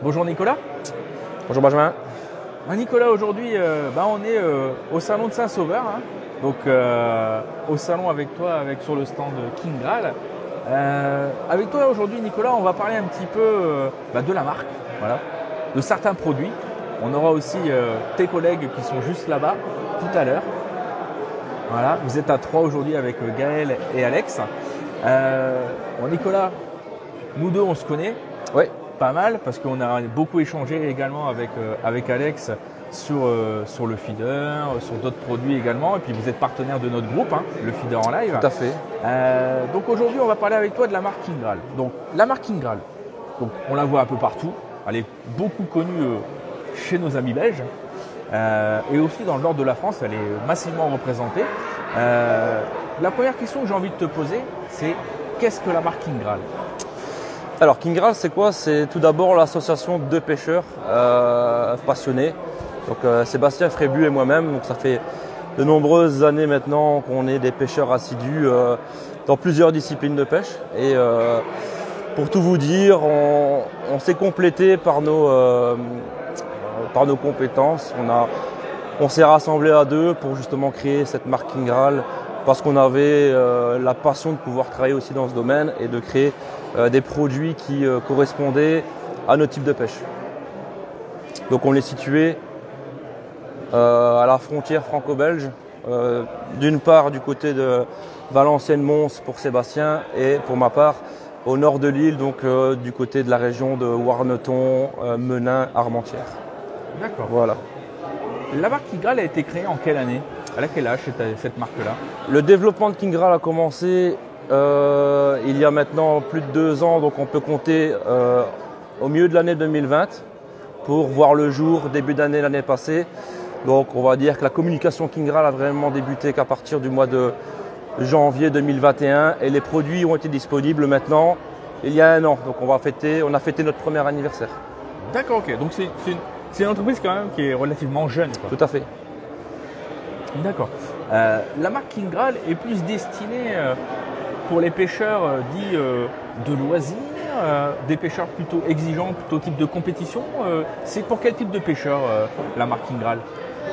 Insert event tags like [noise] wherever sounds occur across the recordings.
Bonjour Nicolas. Bonjour Benjamin. Ben, Nicolas, aujourd'hui, euh, ben, on est euh, au salon de Saint-Sauveur. hein. Donc, euh, au salon avec toi, avec sur le stand King Graal. Euh, avec toi aujourd'hui, Nicolas, on va parler un petit peu ben, de la marque, voilà, de certains produits. On aura aussi tes collègues qui sont juste là-bas tout à l'heure. Voilà, vous êtes à trois aujourd'hui avec Gaël et Alex. Bon, Nicolas, nous deux, on se connaît Oui, pas mal parce qu'on a beaucoup échangé également avec, euh, avec Alex sur, euh, sur le feeder, sur d'autres produits également. Et puis vous êtes partenaire de notre groupe, hein, le feeder en live. tout à fait. Euh, donc aujourd'hui, on va parler avec toi de la marque King Graal. Donc la marque King Graal, donc, on la voit un peu partout. Elle est beaucoup connue chez nos amis belges. Et aussi dans le nord de la France, elle est massivement représentée. La première question que j'ai envie de te poser, c'est qu'est-ce que la marque King Graal Alors King Graal, c'est quoi? C'est tout d'abord l'association de pêcheurs euh, passionnés. Donc euh, Sébastien Frébu et moi-même. Donc ça fait de nombreuses années maintenant qu'on est des pêcheurs assidus euh, dans plusieurs disciplines de pêche. Et pour tout vous dire, on, s'est complété par nos par nos compétences. On on s'est rassemblés à deux pour justement créer cette marque King Graal parce qu'on avait la passion de pouvoir travailler aussi dans ce domaine et de créer des produits qui euh, correspondaient à nos types de pêche. Donc on est situé euh, à la frontière franco-belge, euh, d'une part du côté de Valenciennes-Mons pour Sébastien et pour ma part au nord de l'île, donc euh, du côté de la région de Warneton, euh, Menin, Armentières. D'accord. Voilà. La marque King Graal a été créée en quelle année? A quel âge cette, marque-là? Le développement de King Graal a commencé euh, il y a maintenant plus de deux ans, donc on peut compter euh, au milieu de l'année 2020 pour voir le jour début d'année l'année passée. Donc on va dire que la communication King Graal a vraiment débuté qu'à partir du mois de janvier 2021 et les produits ont été disponibles maintenant il y a un an. Donc on va fêter, on a fêté notre premier anniversaire. D'accord, ok. Donc c'est une, une entreprise quand même qui est relativement jeune. quoi. Tout à fait. D'accord. Euh, la marque King Graal est plus destinée euh, pour les pêcheurs euh, dits euh, de loisirs, euh, des pêcheurs plutôt exigeants, plutôt type de compétition. c'est pour quel type de pêcheur euh, la marque King Graal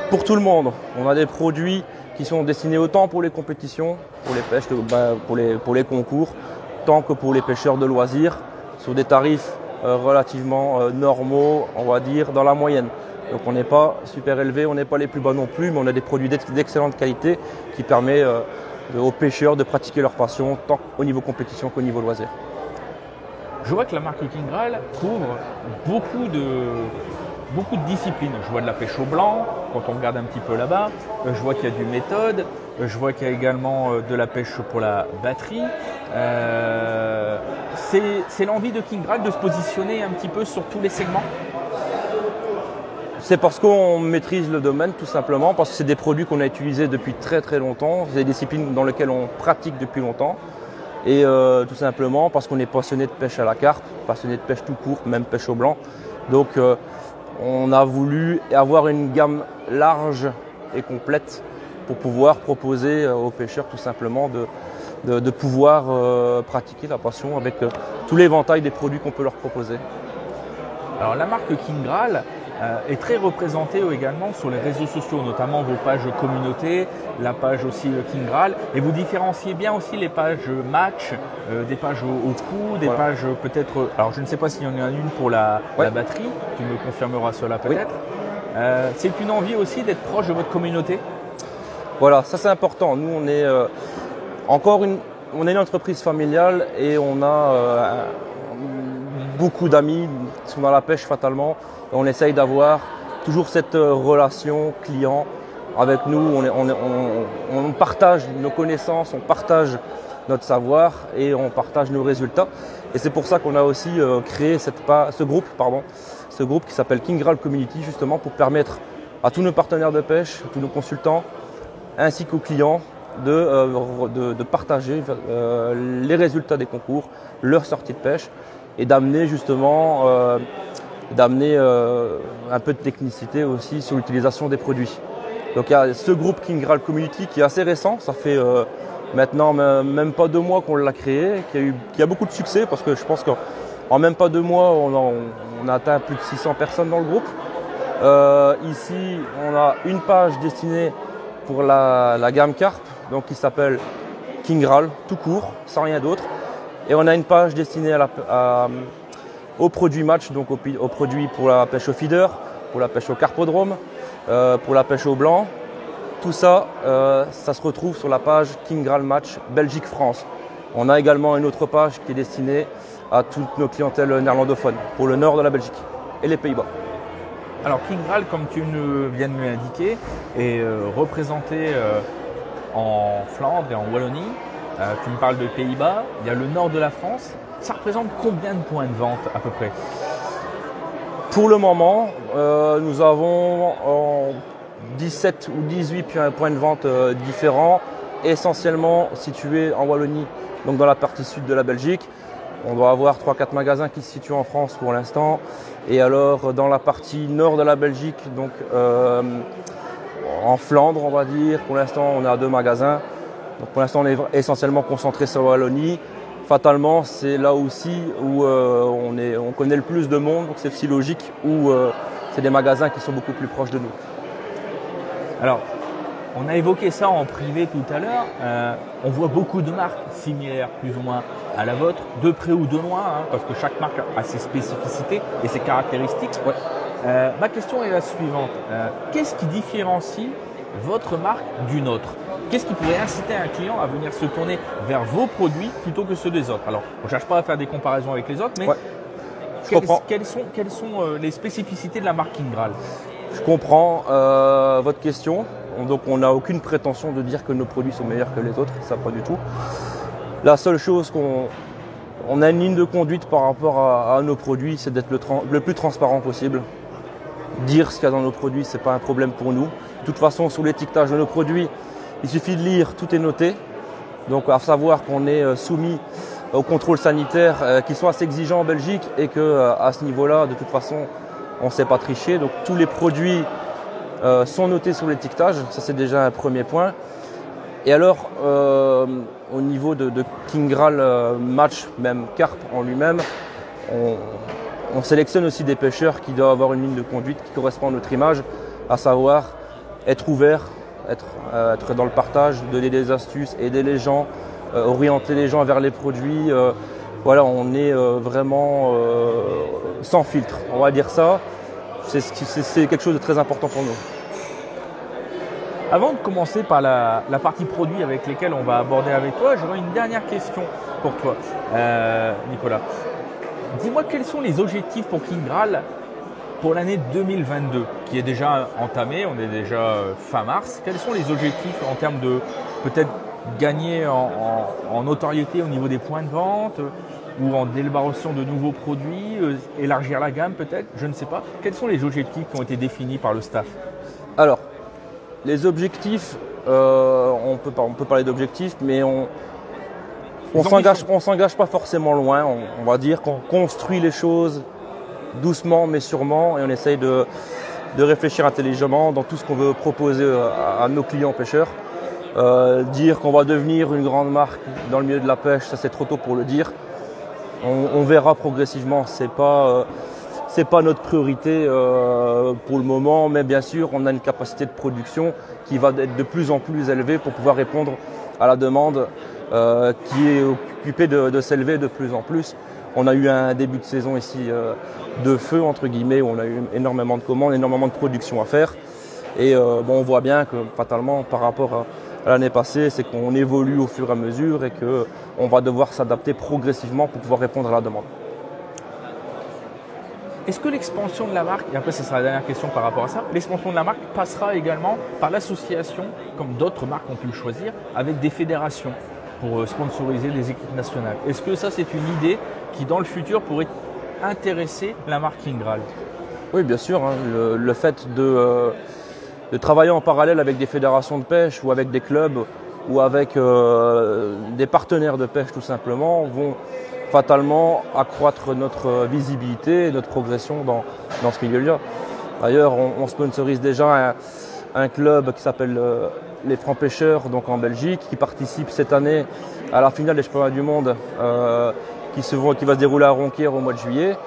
Pour tout le monde, on a des produits qui sont destinés autant pour les compétitions, pour les pêches, bah, pour, les, pour les concours, tant que pour les pêcheurs de loisirs, sur des tarifs relativement normaux, on va dire, dans la moyenne. Donc on n'est pas super élevé, on n'est pas les plus bas non plus, mais on a des produits d'ex- d'excellente qualité qui de- aux pêcheurs de pratiquer leur passion tant au niveau compétition qu'au niveau loisir. Je vois que la marque King Graal couvre beaucoup de, beaucoup de disciplines. Je vois de la pêche au blanc, quand on regarde un petit peu là-bas. Euh, Je vois qu'il y a du méthode. Euh, Je vois qu'il y a également euh, de la pêche pour la batterie. C'est c'est l'envie de King Graal de se positionner un petit peu sur tous les segments. C'est parce qu'on maîtrise le domaine tout simplement, parce que c'est des produits qu'on a utilisés depuis très très longtemps, c'est des disciplines dans lesquelles on pratique depuis longtemps, et euh, tout simplement parce qu'on est passionné de pêche à la carpe, passionné de pêche tout court, même pêche au blanc. Donc euh, on a voulu avoir une gamme large et complète pour pouvoir proposer euh, aux pêcheurs tout simplement de, pouvoir pratiquer la passion avec tout l'éventail des produits qu'on peut leur proposer. Alors la marque King Graal euh, est très représentée également sur les réseaux sociaux, notamment vos pages communauté, la page aussi euh, King Graal, et vous différenciez bien aussi les pages match, euh, des pages au, au coup, des Voilà. pages euh, peut-être. euh, Alors je ne sais pas s'il y en a une pour la, Ouais. la batterie, tu me confirmeras cela Oui. peut-être. Euh, C'est une envie aussi d'être proche de votre communauté. Voilà, ça c'est important. Nous, on est euh, encore une, on est une entreprise familiale et on a euh, beaucoup d'amis sont dans la pêche fatalement. Et on essaye d'avoir toujours cette euh, relation client avec nous. On, partage nos connaissances, on partage notre savoir et on partage nos résultats. Et c'est pour ça qu'on a aussi euh, créé ce groupe, pardon, ce groupe qui s'appelle King Graal Community, justement pour permettre à tous nos partenaires de pêche, à tous nos consultants, ainsi qu'aux clients de, euh, partager les résultats des concours, leur sortie de pêche et d'amener justement euh, d'amener euh, un peu de technicité aussi sur l'utilisation des produits. Donc il y a ce groupe King Community qui est assez récent, ça fait euh, maintenant même pas deux mois qu'on l'a créé, qui a, eu, qui a beaucoup de succès parce que je pense qu'en en même pas deux mois on, en- on a atteint plus de 600 personnes dans le groupe. Euh, ici, on a une page destinée pour la, gamme carpe, donc qui s'appelle Kingral, tout court, sans rien d'autre. Et on a une page destinée à aux produits match, donc aux, produits pour la pêche au feeder, pour la pêche au carpodrome, euh, pour la pêche au blanc. Tout ça, euh, ça se retrouve sur la page Kingral Match Belgique-France. On a également une autre page qui est destinée à toutes nos clientèles néerlandophones pour le nord de la Belgique et les Pays-Bas. Alors Kingral, comme tu viens de me l'indiquer, est euh, représenté euh, en Flandre et en Wallonie. Euh, tu me parles de Pays-Bas, il y a le nord de la France. Ça représente combien de points de vente à peu près? Pour le moment, nous avons 17 ou 18 points de vente différents, essentiellement situés en Wallonie, donc dans la partie sud de la Belgique. On doit avoir 3-4 magasins qui se situent en France pour l'instant. Et alors dans la partie nord de la Belgique, donc euh, en Flandre on va dire, pour l'instant on a deux magasins. Donc pour l'instant on est essentiellement concentré sur Wallonie. Fatalement c'est là aussi où euh, on, est, on connaît le plus de monde, donc c'est aussi logique où euh, c'est des magasins qui sont beaucoup plus proches de nous. Alors on a évoqué ça en privé tout à l'heure. Euh, on voit beaucoup de marques similaires, plus ou moins à la vôtre, de près ou de loin, hein, parce que chaque marque a ses spécificités et ses caractéristiques. Euh, ma question est la suivante. Euh, qu'est-ce qui différencie votre marque d'une autre Qu'est-ce qui pourrait inciter un client à venir se tourner vers vos produits plutôt que ceux des autres? Alors, on ne cherche pas à faire des comparaisons avec les autres, mais quelles, sont, quelles sont les spécificités de la marque Ingral Je comprends votre question. Donc on n'a aucune prétention de dire que nos produits sont meilleurs que les autres, ça pas du tout. La seule chose qu'on on a une ligne de conduite par rapport à, nos produits, c'est d'être le, plus transparent possible. Dire ce qu'il y a dans nos produits, ce n'est pas un problème pour nous. De toute façon, sur l'étiquetage de nos produits, il suffit de lire, tout est noté. Donc à savoir qu'on est euh, soumis au contrôle sanitaire euh, qui sont assez exigeants en Belgique et que euh, à ce niveau-là, de toute façon, on ne sait pas tricher. Donc tous les produits sont notés sur l'étiquetage, ça c'est déjà un premier point. Et alors, au niveau de, Kingral Match, même Carp en lui-même, on, sélectionne aussi des pêcheurs qui doivent avoir une ligne de conduite qui correspond à notre image, à savoir être ouvert, être, être dans le partage, donner des astuces, aider les gens, orienter les gens vers les produits. voilà, on est vraiment sans filtre, on va dire ça. C'est quelque chose de très important pour nous. Avant de commencer par la, partie produit avec lesquels on va aborder avec toi, j'aurais une dernière question pour toi, euh, Nicolas. Dis-moi quels sont les objectifs pour Kingral pour l'année 2022, qui est déjà entamée, on est déjà euh, fin mars. Quels sont les objectifs en termes de peut-être gagner en, notoriété au niveau des points de vente ou en débarration de nouveaux produits, euh, élargir la gamme peut-être, je ne sais pas. Quels sont les objectifs qui ont été définis par le staff? Alors, les objectifs, euh, on, peut, on peut parler d'objectifs, mais on on s'engage, s'engage pas forcément loin. On, va dire qu'on construit les choses doucement mais sûrement et on essaye de, réfléchir intelligemment dans tout ce qu'on veut proposer euh, à, nos clients pêcheurs. Euh, dire qu'on va devenir une grande marque dans le milieu de la pêche, ça c'est trop tôt pour le dire. On, verra progressivement. C'est pas c'est pas notre priorité euh, pour le moment, mais bien sûr, on a une capacité de production qui va être de plus en plus élevée pour pouvoir répondre à la demande euh, qui est occupée de, s'élever de plus en plus. On a eu un début de saison ici euh, de feu, entre guillemets, où on a eu énormément de commandes, énormément de production à faire. Et bon, on voit bien que fatalement, par rapport à, l'année passée, c'est qu'on évolue au fur et à mesure et qu'on va devoir s'adapter progressivement pour pouvoir répondre à la demande. Est-ce que l'expansion de la marque, et après ce sera la dernière question par rapport à ça, l'expansion de la marque passera également par l'association, comme d'autres marques ont pu le choisir, avec des fédérations pour euh, sponsoriser des équipes nationales? Est-ce que ça c'est une idée qui dans le futur pourrait intéresser la marque Ingral Oui bien sûr, hein. le, fait euh, de, travailler en parallèle avec des fédérations de pêche ou avec des clubs ou avec euh, des partenaires de pêche tout simplement vont fatalement accroître notre visibilité et notre progression dans, ce milieu-là. D'ailleurs, on, sponsorise déjà un, club qui s'appelle euh, les Francs Pêcheurs, donc en Belgique, qui participe cette année à la finale des championnats du monde qui, se, qui va se dérouler à Ronquière au mois de juillet.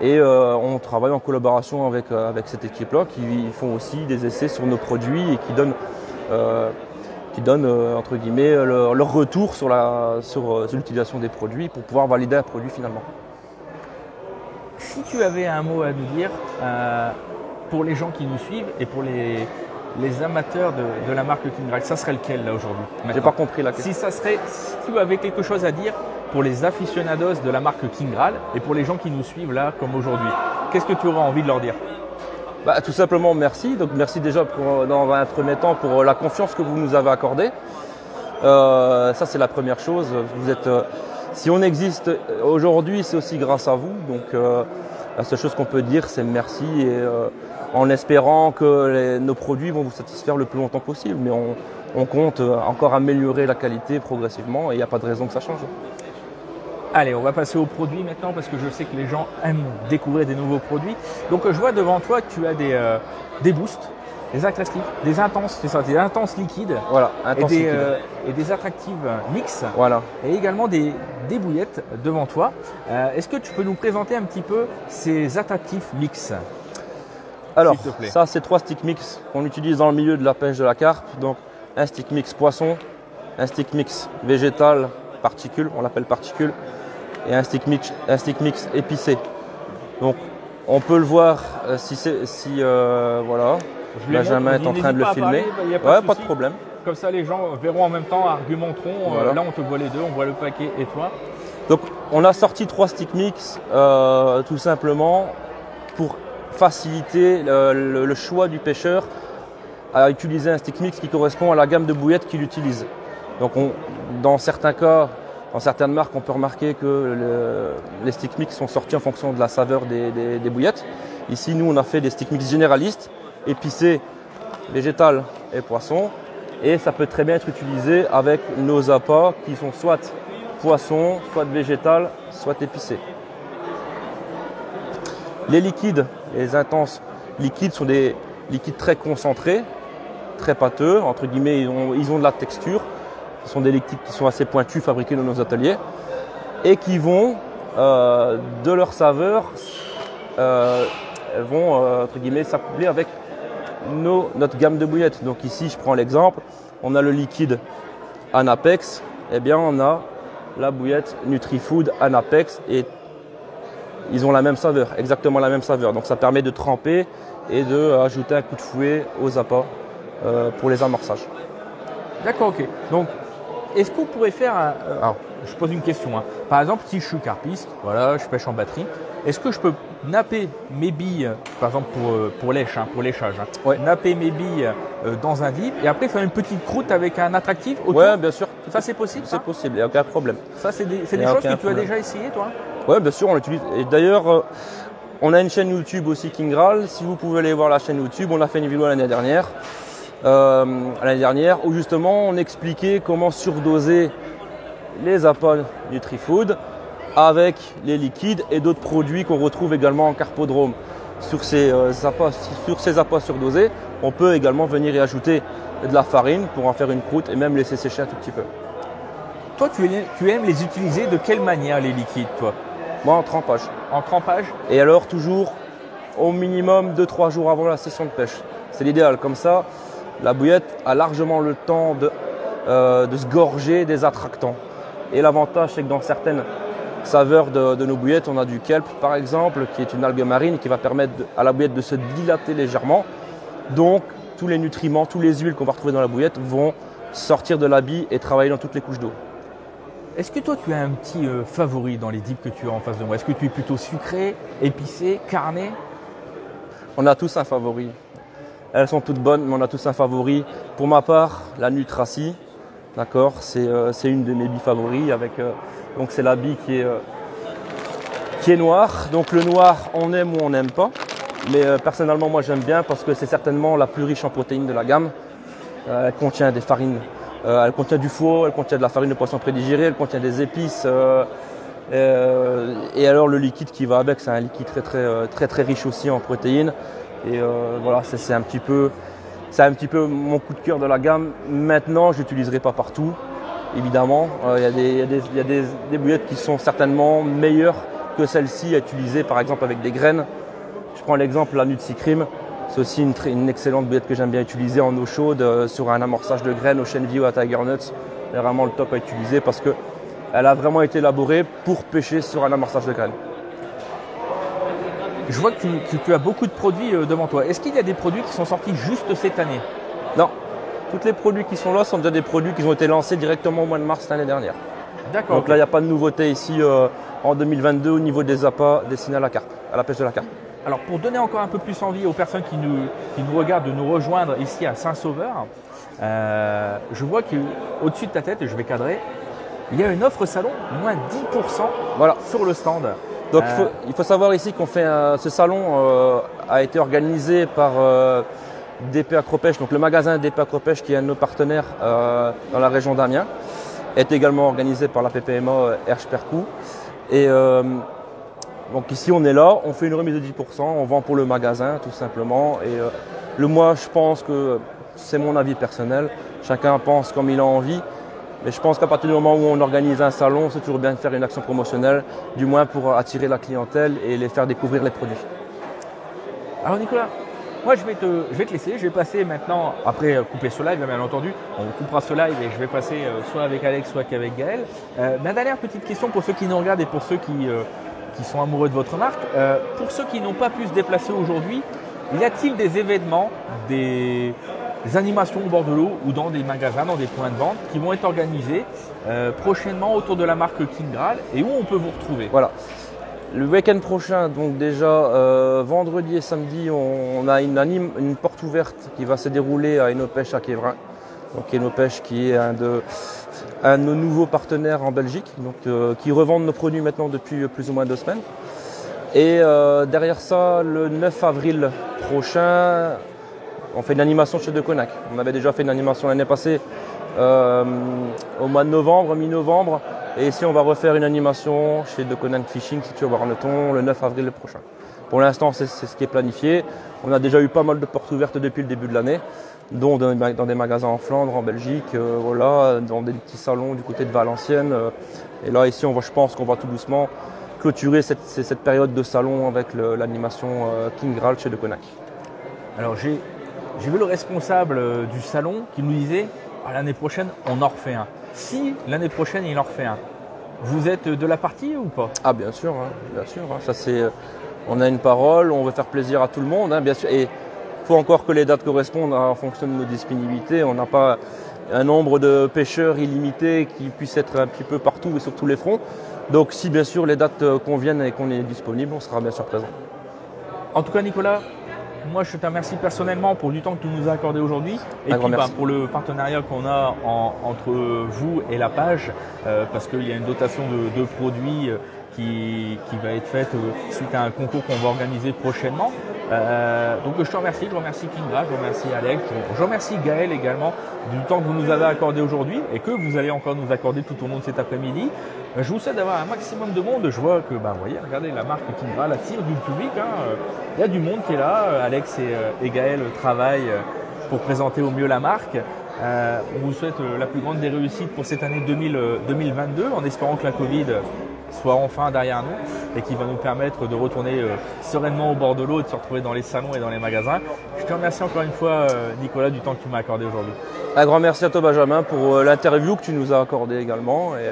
Et euh, on travaille en collaboration avec, euh, avec cette équipe-là qui font aussi des essais sur nos produits et qui donnent, euh, qui donnent entre guillemets leur, leur retour sur la sur, sur l'utilisation des produits pour pouvoir valider un produit finalement. Si tu avais un mot à nous dire pour les gens qui nous suivent et pour les, les amateurs de, de la marque Kingral, ça serait lequel là aujourd'hui J'ai pas compris la question. Si ça serait, si tu avais quelque chose à dire pour les aficionados de la marque Kingral et pour les gens qui nous suivent là comme aujourd'hui, qu'est-ce que tu auras envie de leur dire bah, tout simplement merci. Donc merci déjà pour, dans un premier temps pour la confiance que vous nous avez accordée. Euh, ça c'est la première chose. Vous êtes, euh, si on existe aujourd'hui, c'est aussi grâce à vous. Donc euh, la seule chose qu'on peut dire, c'est merci et euh, en espérant que nos produits vont vous satisfaire le plus longtemps possible. Mais on, compte euh, encore améliorer la qualité progressivement et il n'y a pas de raison que ça change. Allez, on va passer aux produits maintenant parce que je sais que les gens aiment découvrir des nouveaux produits. Donc je vois devant toi que tu as des, euh, des boosts, des attractifs, des intenses, c'est ça, des intenses liquides. Voilà, intenses et, des, euh, et des attractives mix. Voilà. Et également des, des bouillettes devant toi. Euh, Est-ce que tu peux nous présenter un petit peu ces attractifs mix? Alors, ça c'est trois sticks mix qu'on utilise dans le milieu de la pêche de la carpe. Donc un stick mix poisson, un stick mix végétal, particule, on l'appelle particule, et un stick mix, un stick mix épicé. Donc on peut le voir euh, si c'est si euh, voilà. Benjamin est en train de le filmer. Parler, pas, ouais, de pas de problème. Comme ça les gens verront en même temps, argumenteront. Voilà. Euh, là on te voit les deux, on voit le paquet et toi. Donc on a sorti trois stick mix euh, tout simplement pour faciliter le, le, le, choix du pêcheur à utiliser un stick mix qui correspond à la gamme de bouillettes qu'il utilise. Donc on, dans certains cas, dans certaines marques, on peut remarquer que le, les stick mix sont sortis en fonction de la saveur des, bouillettes. Ici, nous, on a fait des stick mix généralistes, épicés, végétal et poisson. Et ça peut très bien être utilisé avec nos appâts qui sont soit poisson, soit végétal, soit épicés. Les liquides, les intenses liquides sont des liquides très concentrés, très pâteux, entre guillemets, ils ont de la texture. Ce sont des liquides qui sont assez pointus, fabriqués dans nos ateliers, et qui vont, euh, de leur saveur, euh, vont, euh, entre guillemets, s'accoupler avec nos, notre gamme de bouillettes. Donc ici, je prends l'exemple, on a le liquide Anapex, et eh bien on a la bouillette NutriFood Anapex, et ils ont la même saveur, exactement la même saveur. Donc ça permet de tremper et de ajouter un coup de fouet aux appâts pour les amorçages. D'accord, ok. Donc est-ce qu'on pourrait faire un, euh, alors, je pose une question. Hein. Par exemple, si je suis carpiste, voilà, je pêche en batterie, est-ce que je peux napper mes billes, par exemple pour, pour lèche, hein, pour léchage, hein, ouais. napper mes billes euh, dans un dip et après faire une petite croûte avec un attractif autour? Ouais, bien sûr. Ça, c'est possible C'est possible, il n'y a aucun problème. Ça, c'est des, des choses que tu problème. as déjà essayé, toi Ouais, bien sûr, on l'utilise. Et d'ailleurs, euh, on a une chaîne YouTube aussi, Kingral. Si vous pouvez aller voir la chaîne YouTube, on a fait une vidéo l'année dernière. Euh, l'année dernière, où justement on expliquait comment surdoser les appâts NutriFood avec les liquides et d'autres produits qu'on retrouve également en carpodrome. Sur ces, euh, appâts, sur ces appâts surdosés, on peut également venir y ajouter de la farine pour en faire une croûte et même laisser sécher un tout petit peu. Toi, tu, tu aimes les utiliser de quelle manière les liquides, toi? Moi, en trempage. En trempage? Et alors, toujours au minimum 2-3 jours avant la session de pêche. C'est l'idéal. Comme ça, la bouillette a largement le temps de, euh, de se gorger des attractants. Et l'avantage, c'est que dans certaines saveurs de, de, nos bouillettes, on a du kelp par exemple, qui est une algue marine qui va permettre de, à la bouillette de se dilater légèrement. Donc, tous les nutriments, tous les huiles qu'on va retrouver dans la bouillette vont sortir de la bille et travailler dans toutes les couches d'eau. Est-ce que toi, tu as un petit euh, favori dans les dips que tu as en face de moi? Est-ce que tu es plutôt sucré, épicé, carné? On a tous un favori. Elles sont toutes bonnes, mais on a tous un favori. Pour ma part, la Nutracie, d'accord, c'est euh, une de mes billes favoris. Avec, euh, donc c'est la bille qui est, euh, est noire. Donc le noir, on aime ou on n'aime pas. Mais euh, personnellement, moi j'aime bien parce que c'est certainement la plus riche en protéines de la gamme. Elle contient des farines, elle contient du faux, elle contient de la farine de poisson prédigérée, elle contient des épices. et alors le liquide qui va avec, c'est un liquide très très très très riche aussi en protéines. Et euh, voilà, c'est un petit peu, un petit peu mon coup de cœur de la gamme. Maintenant, je l'utiliserai pas partout, évidemment. Il euh, y a, des, y a, des, y bouillettes qui sont certainement meilleures que celle-ci est utilisée par exemple avec des graines. Je prends l'exemple la Nutsicrim. C'est aussi une, excellente bouillette que j'aime bien utiliser en eau chaude euh, sur un amorçage de graines au chêne ou à Tiger Nuts. C'est vraiment le top à utiliser parce qu'elle a vraiment été élaborée pour pêcher sur un amorçage de graines. Je vois que tu, as beaucoup de produits euh, devant toi. Est-ce qu'il y a des produits qui sont sortis juste cette année? Non. Tous les produits qui sont là sont déjà des produits qui ont été lancés directement au mois de mars l'année dernière. D'accord. Donc là, il n'y a pas de nouveauté ici euh, en 2022 au niveau des appâts destinés à la carte, à la pêche de la carte. Alors pour donner encore un peu plus envie aux personnes qui nous, nous regardent de nous rejoindre ici à Saint-Sauveur, euh, je vois qu'au-dessus de ta tête, et je vais cadrer, il y a une offre salon moins 10% voilà. sur le stand. Donc euh, il, faut, savoir ici qu'on fait ce salon euh, a été organisé par DP Acropêche, donc le magasin DP Acropêche qui est un de nos partenaires dans la région d'Amiens, est également organisé par la PPMA Hersch Percou. Et donc ici on est là, on fait une remise de 10%, on vend pour le magasin tout simplement. Et euh, le mois, je pense que c'est mon avis personnel, chacun pense comme il a envie. Mais je pense qu'à partir du moment où on organise un salon, c'est toujours bien de faire une action promotionnelle, du moins pour attirer la clientèle et les faire découvrir les produits. Alors Nicolas, moi je vais te, je vais te laisser, je vais passer maintenant, après couper ce live bien entendu, on coupera ce live et je vais passer euh, soit avec Alex, soit avec Gaël. Euh, ma dernière petite question pour ceux qui nous regardent et pour ceux qui, qui sont amoureux de votre marque. Euh, pour ceux qui n'ont pas pu se déplacer aujourd'hui, y a-t-il des événements, des, animations au bord de l'eau ou dans des magasins, dans des points de vente qui vont être organisés euh, prochainement autour de la marque King Graal et où on peut vous retrouver Voilà. Le week-end prochain, donc déjà euh, vendredi et samedi, on, a une, porte ouverte qui va se dérouler à Enopêche à Quévrin. Donc Enopêche qui est un de, nos nouveaux partenaires en Belgique, donc, euh, qui revendent nos produits maintenant depuis plus ou moins deux semaines. Et derrière ça, le 9 avril prochain, on fait une animation chez De Conac. On avait déjà fait une animation l'année passée euh, au mois de novembre, mi-novembre. Et ici, on va refaire une animation chez De Conac Fishing, si tu voir le ton, le 9 avril prochain. Pour l'instant, c'est ce qui est planifié. On a déjà eu pas mal de portes ouvertes depuis le début de l'année dont dans des magasins en Flandre, en Belgique, euh, voilà, dans des petits salons du côté de Valenciennes. Euh. et là, ici, je pense qu'on va tout doucement clôturer cette, période de salon avec l'animation King Graal chez De Conac. Alors, j'ai vu le responsable du salon qui nous disait ah, l'année prochaine, on en refait un. Si l'année prochaine, il en refait un, vous êtes de la partie ou pas? Ah, bien sûr, hein, bien sûr. Hein. ça, c'est, on a une parole, on veut faire plaisir à tout le monde, hein, bien sûr. Et il faut encore que les dates correspondent en fonction de nos disponibilités. On n'a pas un nombre de pêcheurs illimité qui puisse être un petit peu partout et sur tous les fronts. Donc si bien sûr les dates conviennent et qu'on est disponible, on sera bien sûr présent. En tout cas Nicolas, moi je te remercie personnellement pour du temps que tu nous as accordé aujourd'hui. Et puis, bah, pour le partenariat qu'on a entre vous et la page euh, parce qu'il y a une dotation de, produits euh, qui, va être faite euh, suite à un concours qu'on va organiser prochainement. Euh, donc je te remercie, je remercie Kingra, je remercie Alex, je remercie Gaël également du temps que vous nous avez accordé aujourd'hui et que vous allez encore nous accorder tout au long de cet après-midi. Euh, je vous souhaite d'avoir un maximum de monde. Je vois que, ben, vous voyez, regardez la marque Kingra, la tire du public. Hein. Il y a du monde qui est là. Alex et, Gaël travaillent pour présenter au mieux la marque. on vous souhaite la plus grande des réussites pour cette année 2022 en espérant que la Covid soit enfin derrière nous et qui va nous permettre de retourner euh, sereinement au bord de l'eau et de se retrouver dans les salons et dans les magasins. Je te remercie encore une fois euh, Nicolas du temps que tu m'as accordé aujourd'hui. Un grand merci à toi Benjamin pour euh, l'interview que tu nous as accordé également et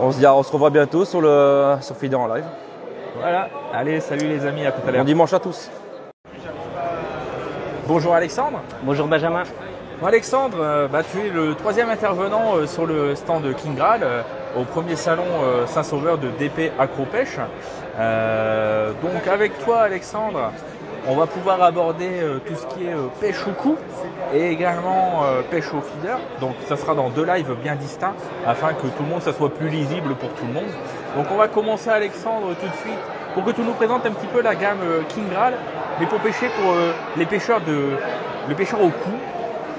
on se dit, on se revoit bientôt sur le sur Feeder en live. Voilà, allez salut les amis, à tout à l'heure. Bon dimanche à tous. Bonjour Alexandre. Bonjour Benjamin. Alexandre, bah, tu es le troisième intervenant sur le stand de King Graal au premier salon euh, Saint-Sauveur de DP Acropêche. Euh, donc avec toi Alexandre, on va pouvoir aborder euh, tout ce qui est pêche au coup et également pêche au feeder. Donc ça sera dans deux lives bien distincts afin que tout le monde, ça soit plus lisible pour tout le monde. Donc on va commencer Alexandre tout de suite pour que tu nous présentes un petit peu la gamme King Graal, mais pour pêcher pour les pêcheurs de le pêcheur au cou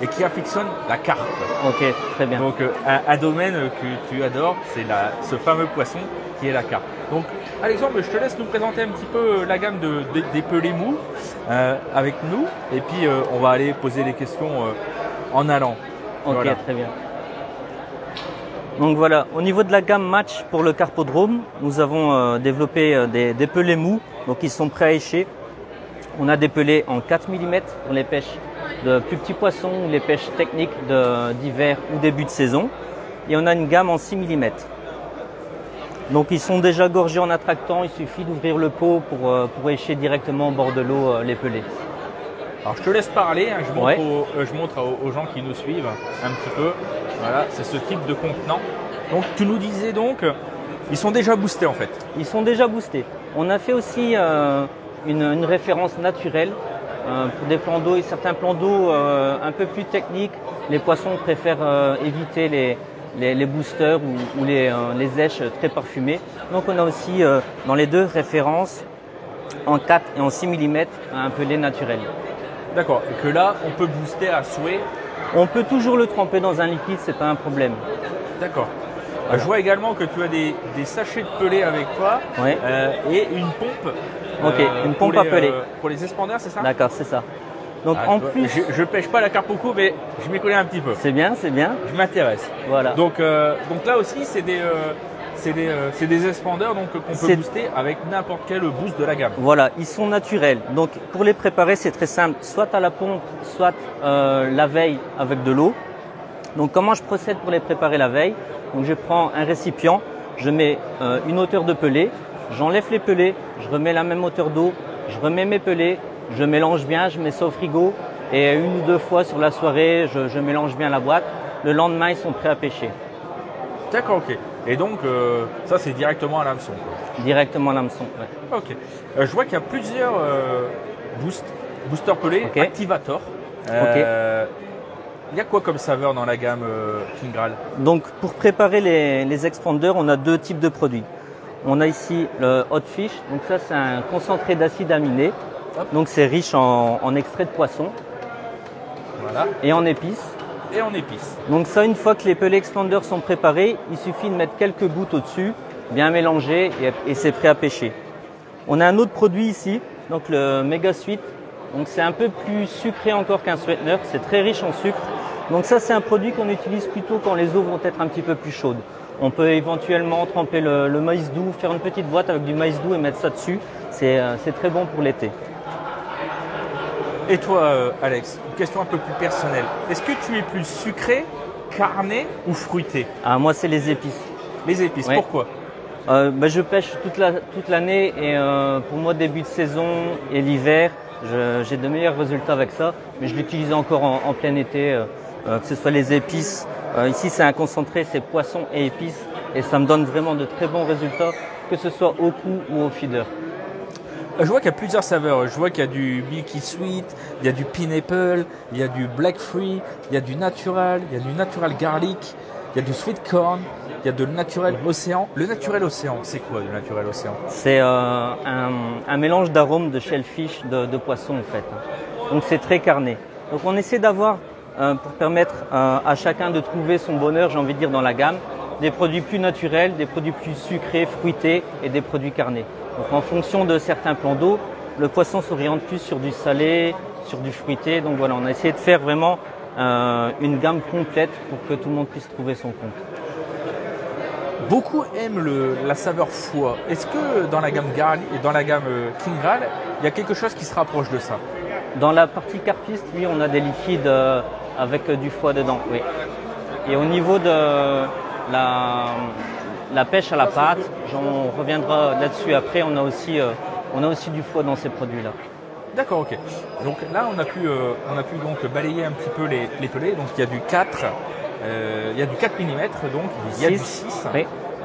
et qui affectionne la carpe. Ok, très bien. Donc euh, un, domaine que tu adores, c'est ce fameux poisson qui est la carpe. Donc Alexandre, je te laisse nous présenter un petit peu euh, la gamme de, des pelés mous euh, avec nous et puis on va aller poser les questions en allant. Ok, très bien. Donc voilà, au niveau de la gamme match pour le carpodrome, nous avons développé des, des, pelets mous, donc ils sont prêts à écher. On a des pelets en 4 mm pour les pêches de plus petits poissons ou les pêches techniques d'hiver ou début de saison. Et on a une gamme en 6 mm. Donc ils sont déjà gorgés en attractant, il suffit d'ouvrir le pot pour, euh, pour écher directement au bord de l'eau les pelets. Alors je te laisse parler, hein, je, montre, aux, je montre aux, gens qui nous suivent un petit peu. Voilà, c'est ce type de contenant. Donc tu nous disais donc, ils sont déjà boostés en fait. Ils sont déjà boostés. On a fait aussi euh, une, référence naturelle euh, pour des plans d'eau et certains plans d'eau euh, un peu plus techniques. Les poissons préfèrent éviter les, les, boosters ou, les, les èches très parfumées. Donc on a aussi dans les deux références en 4 et en 6 mm un pelé naturel. D'accord. Et que là, on peut booster à souhait? On peut toujours le tremper dans un liquide, c'est pas un problème. D'accord. Je vois également que tu as des, sachets de pelé avec toi euh, et une pompe. Ok, euh, une pompe à pelé. Euh, pour les espandeurs, c'est ça? D'accord, c'est ça. Donc ah, en plus, je, ne pêche pas la carpe au cou, mais je m'y connais un petit peu. C'est bien, c'est bien. Je m'intéresse. Voilà. Donc, donc là aussi, c'est des, c'est des, euh, des, expandeurs donc qu'on peut booster avec n'importe quel boost de la gamme. Voilà, ils sont naturels. Donc pour les préparer, c'est très simple, soit à la pompe, soit euh, la veille avec de l'eau. Donc comment je procède pour les préparer la veille? Donc je prends un récipient, je mets euh, une hauteur de pelée, j'enlève les pelés, je remets la même hauteur d'eau, je remets mes pelés, je mélange bien, je mets ça au frigo et une ou deux fois sur la soirée, je, je mélange bien la boîte. Le lendemain, ils sont prêts à pêcher. D'accord, ok. Et donc, euh, ça, c'est directement à l'hameçon. Directement à l'hameçon, oui. Ok. Euh, je vois qu'il y a plusieurs euh, boost, boosters pelés, activators. Ok. Il y a quoi comme saveur dans la gamme King Graal Donc, pour préparer les, les expandeurs, on a deux types de produits. On a ici le hot fish. Donc ça, c'est un concentré d'acide aminé. Donc c'est riche en, en extrait de poisson. Voilà. Et en épices et en épices. Donc ça, une fois que les pelés expanders sont préparés, il suffit de mettre quelques gouttes au-dessus, bien mélanger et, c'est prêt à pêcher. On a un autre produit ici, donc le Mega Sweet. Donc c'est un peu plus sucré encore qu'un sweetener, c'est très riche en sucre. Donc ça, c'est un produit qu'on utilise plutôt quand les eaux vont être un petit peu plus chaudes. On peut éventuellement tremper le, le maïs doux, faire une petite boîte avec du maïs doux et mettre ça dessus. C'est euh, très bon pour l'été. Et toi, euh, Alex, une question un peu plus personnelle. Est-ce que tu es plus sucré, carné ou fruité? Ah, Moi, c'est les épices. Les épices, pourquoi? Euh, bah, Je pêche toute l'année toute et euh, pour moi, début de saison et l'hiver, j'ai de meilleurs résultats avec ça. Mais je l'utilise encore en, en, plein été, que ce soit les épices. ici, c'est un concentré, c'est poisson et épices. Et ça me donne vraiment de très bons résultats, que ce soit au cou ou au feeder. Je vois qu'il y a plusieurs saveurs. Je vois qu'il y a du Milky Sweet, il y a du Pineapple, il y a du Black Free, il y a du Natural, il y a du Natural Garlic, il y a du Sweet Corn, il y a de Naturel Océan. Le Naturel Océan, c'est quoi le Naturel Océan? C'est euh, un, mélange d'arômes de shellfish, de, de poisson en fait. Donc c'est très carné. Donc on essaie d'avoir, euh, pour permettre à chacun de trouver son bonheur, j'ai envie de dire, dans la gamme, des produits plus naturels, des produits plus sucrés, fruités et des produits carnés. Donc en fonction de certains plans d'eau, le poisson s'oriente plus sur du salé, sur du fruité. Donc voilà, on a essayé de faire vraiment euh, une gamme complète pour que tout le monde puisse trouver son compte. Beaucoup aiment le, la saveur foie. Est-ce que dans la gamme Garli et dans la gamme euh, King Graal, il y a quelque chose qui se rapproche de ça? Dans la partie carpiste, oui, on a des liquides euh, avec du foie dedans, oui. Et au niveau de la, la pêche à la pâte, j'en reviendrai là-dessus après, on a, aussi, euh, on a aussi du foie dans ces produits-là. D'accord, ok. Donc là, on a pu, euh, on a pu donc balayer un petit peu les, les pelés. Donc il y a du 4, euh, il y a du 4 mm, donc il y a du 6.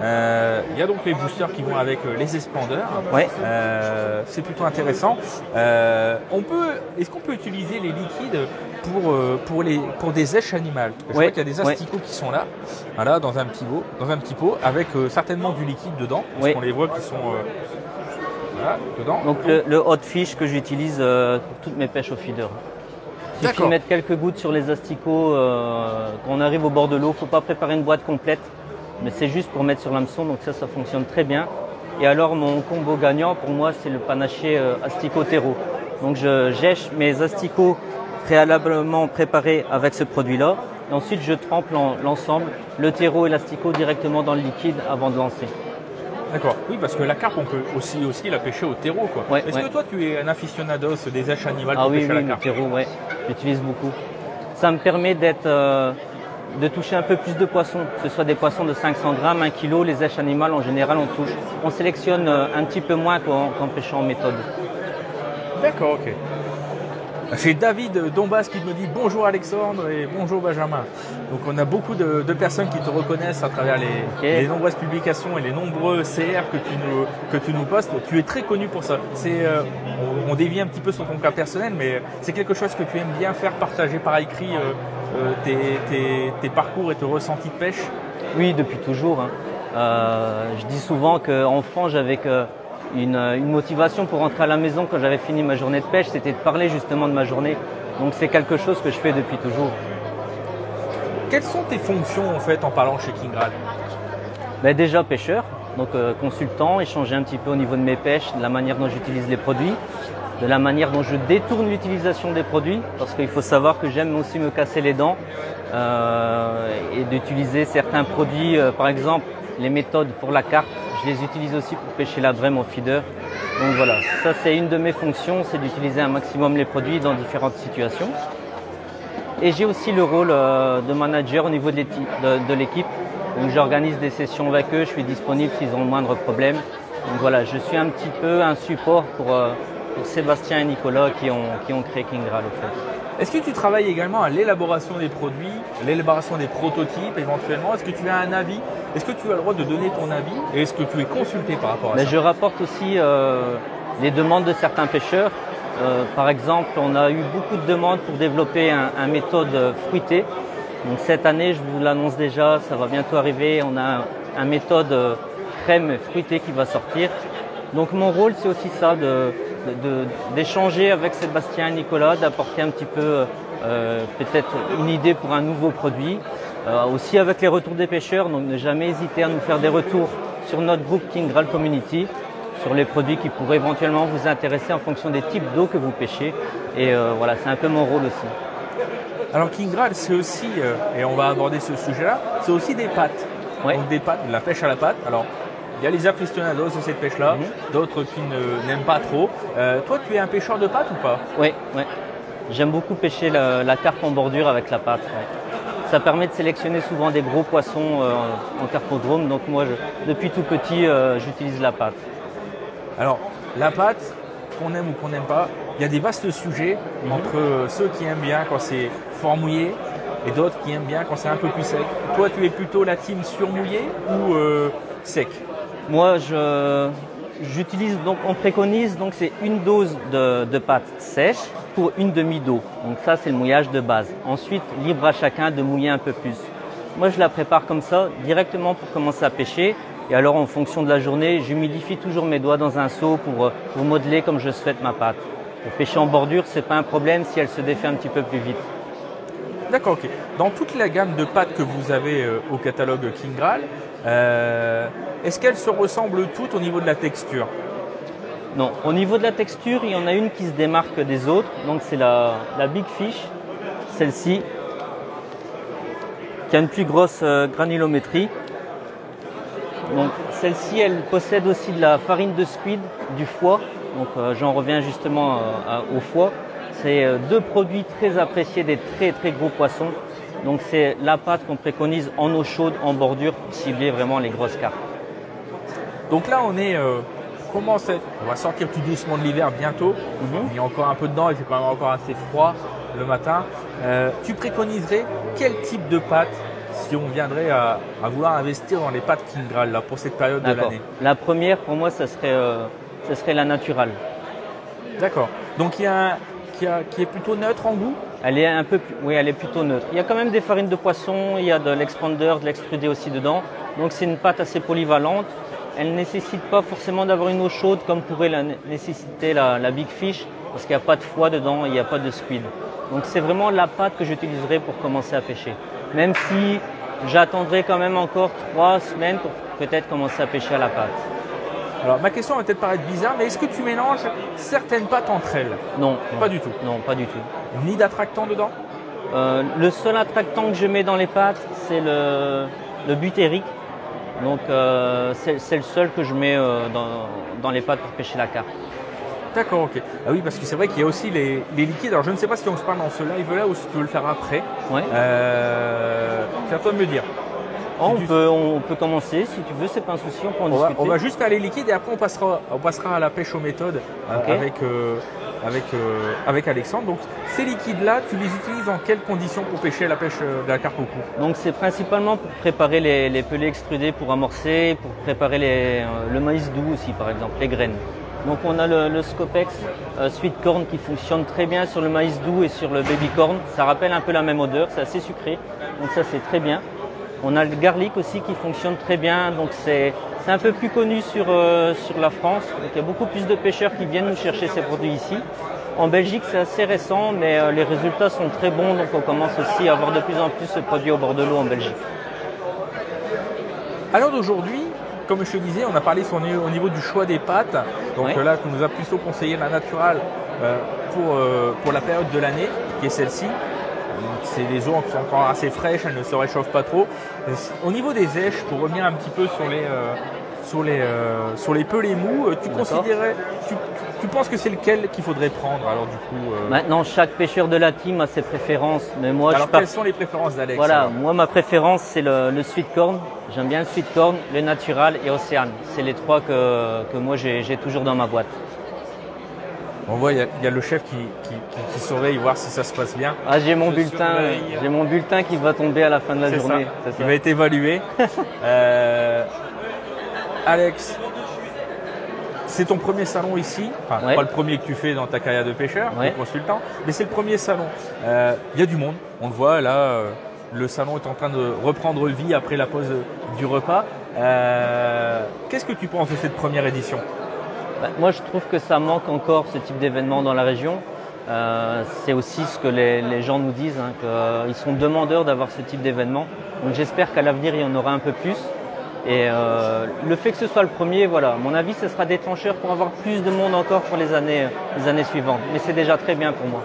Euh, il y a donc les boosters qui vont avec euh, les expandeurs. Ouais. Euh, c'est plutôt intéressant. Euh, on peut, est-ce qu'on peut utiliser les liquides pour pour les pour des èches animales? Je vois qu'il y a des asticots qui sont là, voilà, dans un petit pot, dans un petit pot, avec certainement du liquide dedans. Parce qu'on les voit qui sont voilà, dedans. Donc le, le, hot fish que j'utilise pour toutes mes pêches au feeder. Il suffit de mettre quelques gouttes sur les asticots quand on arrive au bord de l'eau. Faut pas préparer une boîte complète mais c'est juste pour mettre sur l'hameçon, donc ça, ça fonctionne très bien. Et alors mon combo gagnant, pour moi, c'est le panaché euh, asticot-terreau. Donc je gèche mes asticots préalablement préparés avec ce produit-là. Et ensuite, je trempe l'en- l'ensemble, le terreau et l'asticot directement dans le liquide avant de lancer. D'accord. Oui, parce que la carpe, on peut aussi, aussi la pêcher au terreau, quoi. Ouais, Est-ce ouais. que toi, tu es un aficionados des éches animales Ah pour oui, pêcher oui, la le carpe terreau, ouais, j'utilise beaucoup. Ça me permet d'être, euh, de toucher un peu plus de poissons, que ce soit des poissons de 500 grammes, 1 kg, les éches animales en général on touche. On sélectionne euh, un petit peu moins qu'en qu'en pêchant en méthode. D'accord, ok. C'est David Dombas qui me dit bonjour Alexandre et bonjour Benjamin. Donc on a beaucoup de, de personnes qui te reconnaissent à travers les, nombreuses publications et les nombreux CR que tu nous, que tu nous postes. Tu es très connu pour ça. C'est, euh, on, on dévie un petit peu sur ton cas personnel, mais c'est quelque chose que tu aimes bien faire, partager par écrit euh, euh, tes, tes- tes parcours et tes ressentis de pêche? Oui, depuis toujours. hein. Je dis souvent qu'enfant, j'avais que une, une motivation pour rentrer à la maison quand j'avais fini ma journée de pêche, c'était de parler justement de ma journée. Donc c'est quelque chose que je fais depuis toujours. Quelles sont tes fonctions en fait en parlant chez Kingrad Ben déjà pêcheur, donc euh, consultant, échanger un petit peu au niveau de mes pêches, de la manière dont j'utilise les produits, de la manière dont je détourne l'utilisation des produits, parce qu'il faut savoir que j'aime aussi me casser les dents euh, et d'utiliser certains produits, euh, par exemple les méthodes pour la carpe, je les utilise aussi pour pêcher la brème au feeder. Donc voilà, ça c'est une de mes fonctions, c'est d'utiliser un maximum les produits dans différentes situations. Et j'ai aussi le rôle euh, de manager au niveau de l'équipe. Donc j'organise des sessions avec eux, je suis disponible s'ils ont le moindre problème. Donc voilà, je suis un petit peu un support pour, euh, Sébastien et Nicolas qui ont, créé King Graal au fait. Est-ce que tu travailles également à l'élaboration des produits, l'élaboration des prototypes éventuellement? Est-ce que tu as un avis? Est-ce que tu as le droit de donner ton avis? Et est-ce que tu es consulté par rapport à ça? je rapporte aussi euh, les demandes de certains pêcheurs. Euh, par exemple, on a eu beaucoup de demandes pour développer un, un méthode euh, fruitée. Donc cette année, je vous l'annonce déjà, ça va bientôt arriver. On a un, un méthode crème fruitée qui va sortir. Donc mon rôle, c'est aussi ça, de- d'échanger avec Sébastien et Nicolas, d'apporter un petit peu euh, peut-être une idée pour un nouveau produit. Euh, aussi avec les retours des pêcheurs, donc ne jamais hésiter à nous faire des retours sur notre groupe King Graal Community, sur les produits qui pourraient éventuellement vous intéresser en fonction des types d'eau que vous pêchez. Et euh, voilà, c'est un peu mon rôle aussi. Alors King Graal, c'est aussi, euh, et on va aborder ce sujet-là, c'est aussi des pâtes. Ouais. Donc des pâtes, de la pêche à la pâte. Alors, il y a les aficionados de cette pêche-là, Mhm. d'autres qui n'aiment pas trop. Euh, toi, tu es un pêcheur de pâtes ou pas? Oui, ouais. J'aime beaucoup pêcher la, la carpe en bordure avec la pâte. ouais. Ça permet de sélectionner souvent des gros poissons euh, en carpodrome. Donc moi, je- depuis tout petit, euh, j'utilise la pâte. Alors, la pâte, qu'on aime ou qu'on n'aime pas, il y a des vastes sujets Mhm. entre euh, ceux qui aiment bien quand c'est fort mouillé et d'autres qui aiment bien quand c'est un peu plus sec. Toi, tu es plutôt la team surmouillé ou euh, sec? Moi, je, j'utilise donc, on préconise donc c'est une dose de, de pâte sèche pour une demi d'eau. Donc ça, c'est le mouillage de base. Ensuite, libre à chacun de mouiller un peu plus. Moi, je la prépare comme ça, directement pour commencer à pêcher. Et alors, en fonction de la journée, j'humidifie toujours mes doigts dans un seau pour, euh, pour modeler comme je souhaite ma pâte. Pour pêcher en bordure, c'est pas un problème si elle se défait un petit peu plus vite. D'accord, ok. Dans toute la gamme de pâtes que vous avez euh, au catalogue King Graal, euh, est-ce qu'elles se ressemblent toutes au niveau de la texture Non, au niveau de la texture, il y en a une qui se démarque des autres. Donc c'est la, Big Fish, celle-ci, qui a une plus grosse euh, granulométrie. Donc celle-ci, elle possède aussi de la farine de squid, du foie. Donc euh, j'en reviens justement au foie. C'est deux produits très appréciés des très très gros poissons. Donc c'est la pâte qu'on préconise en eau chaude, en bordure, pour cibler vraiment les grosses carpes. Donc là, on est. Euh, comment c'est On va sortir tout doucement de l'hiver bientôt. Mhm. Il y a encore un peu dedans, il fait quand même encore assez froid le matin. Euh, tu préconiserais quel type de pâte si on viendrait à, à vouloir investir dans les pâtes King Graal là, pour cette période de l'année? La première, pour moi, ça serait, euh, ça serait la naturale. D'accord. Donc il y a un qui, a- qui est plutôt neutre en goût? Elle est un peu, oui, elle est plutôt neutre. Il y a quand même des farines de poisson, il y a de l'expander, de l'extrudé aussi dedans. Donc c'est une pâte assez polyvalente. Elle ne nécessite pas forcément d'avoir une eau chaude comme pourrait la né- nécessiter la, la Big Fish, parce qu'il n'y a pas de foie dedans, il n'y a pas de squid. Donc c'est vraiment la pâte que j'utiliserai pour commencer à pêcher. Même si j'attendrai quand même encore trois semaines pour peut-être commencer à pêcher à la pâte. Alors ma question va peut-être paraître bizarre, mais est-ce que tu mélanges certaines pâtes entre elles? Non, Pas non. du tout. Non, pas du tout. Ni d'attractant dedans? Euh, le seul attractant que je mets dans les pattes, c'est le, le. Donc euh, c'est le seul que je mets euh, dans, dans les pattes pour pêcher la carpe. D'accord, ok. Ah oui, parce que c'est vrai qu'il y a aussi les, les liquides. Alors je ne sais pas si on se parle dans ce live-là ou si tu veux le faire après. Ouais. Euh, c'est à toi de me dire. Oh, on, peut, on peut commencer si tu veux, c'est pas un souci, on peut en On va, discuter. on va juste faire les liquides et après on passera, on passera à la pêche aux méthodes euh, avec, euh, avec, euh, avec Alexandre. Donc ces liquides-là, tu les utilises en quelles conditions pour pêcher la pêche de la carpe au cou? Donc c'est principalement pour préparer les, les pelés extrudés pour amorcer, pour préparer les, le maïs doux aussi par exemple, les graines. Donc on a le, le Scopex euh, Sweet Corn qui fonctionne très bien sur le maïs doux et sur le baby corn. Ça rappelle un peu la même odeur, c'est assez sucré, donc ça c'est très bien. On a le garlic aussi qui fonctionne très bien, donc c'est un peu plus connu sur, euh, sur la France. Donc il y a beaucoup plus de pêcheurs qui viennent nous chercher ces produits ici. En Belgique, c'est assez récent, mais euh, les résultats sont très bons, donc on commence aussi à avoir de plus en plus ce produit au bord de l'eau en Belgique. Alors d'aujourd'hui, comme je te disais, on a parlé sur- au niveau du choix des pâtes. Donc là, tu nous as plutôt conseillé la naturale euh, pour, pour la période de l'année, qui est celle-ci. C'est des eaux qui sont encore assez fraîches, elles ne se réchauffent pas trop. Au niveau des èches, pour revenir un petit peu sur les, euh, sur les, euh, sur les pelés mous, euh, tu considérais, tu, tu penses que c'est lequel qu'il faudrait prendre alors du coup euh, Maintenant, chaque pêcheur de la team a ses préférences, mais moi, Alors je quelles sont les préférences d'Alex Voilà, moi, ma préférence, c'est le, le sweet corn. J'aime bien le sweet corn, le natural et océane. C'est les trois que, que moi, j'ai toujours dans ma boîte. On voit, il y, a- il y a le chef qui, qui, qui- qui surveille voir si ça se passe bien. Ah, j'ai mon Je bulletin, j'ai mon bulletin qui va tomber à la fin de la journée. ça. Il va être évalué. [laughs] Euh, Alex, c'est ton premier salon ici. Enfin, Ouais. pas le premier que tu fais dans ta carrière de pêcheur, Ouais. de consultant, mais c'est le premier salon. Euh, Il y a du monde. On le voit là. euh, le salon est en train de reprendre vie après la pause du repas. Euh, Qu'est-ce que tu penses de cette première édition? Bah, moi, je trouve que ça manque encore ce type d'événement dans la région. Euh, c'est aussi ce que les, les gens nous disent, hein, qu'ils sont demandeurs d'avoir ce type d'événement. Donc j'espère qu'à l'avenir, il y en aura un peu plus. Et euh, le fait que ce soit le premier, voilà, à mon avis, ce sera déclencheur pour avoir plus de monde encore pour les années, les années suivantes. Mais c'est déjà très bien pour moi.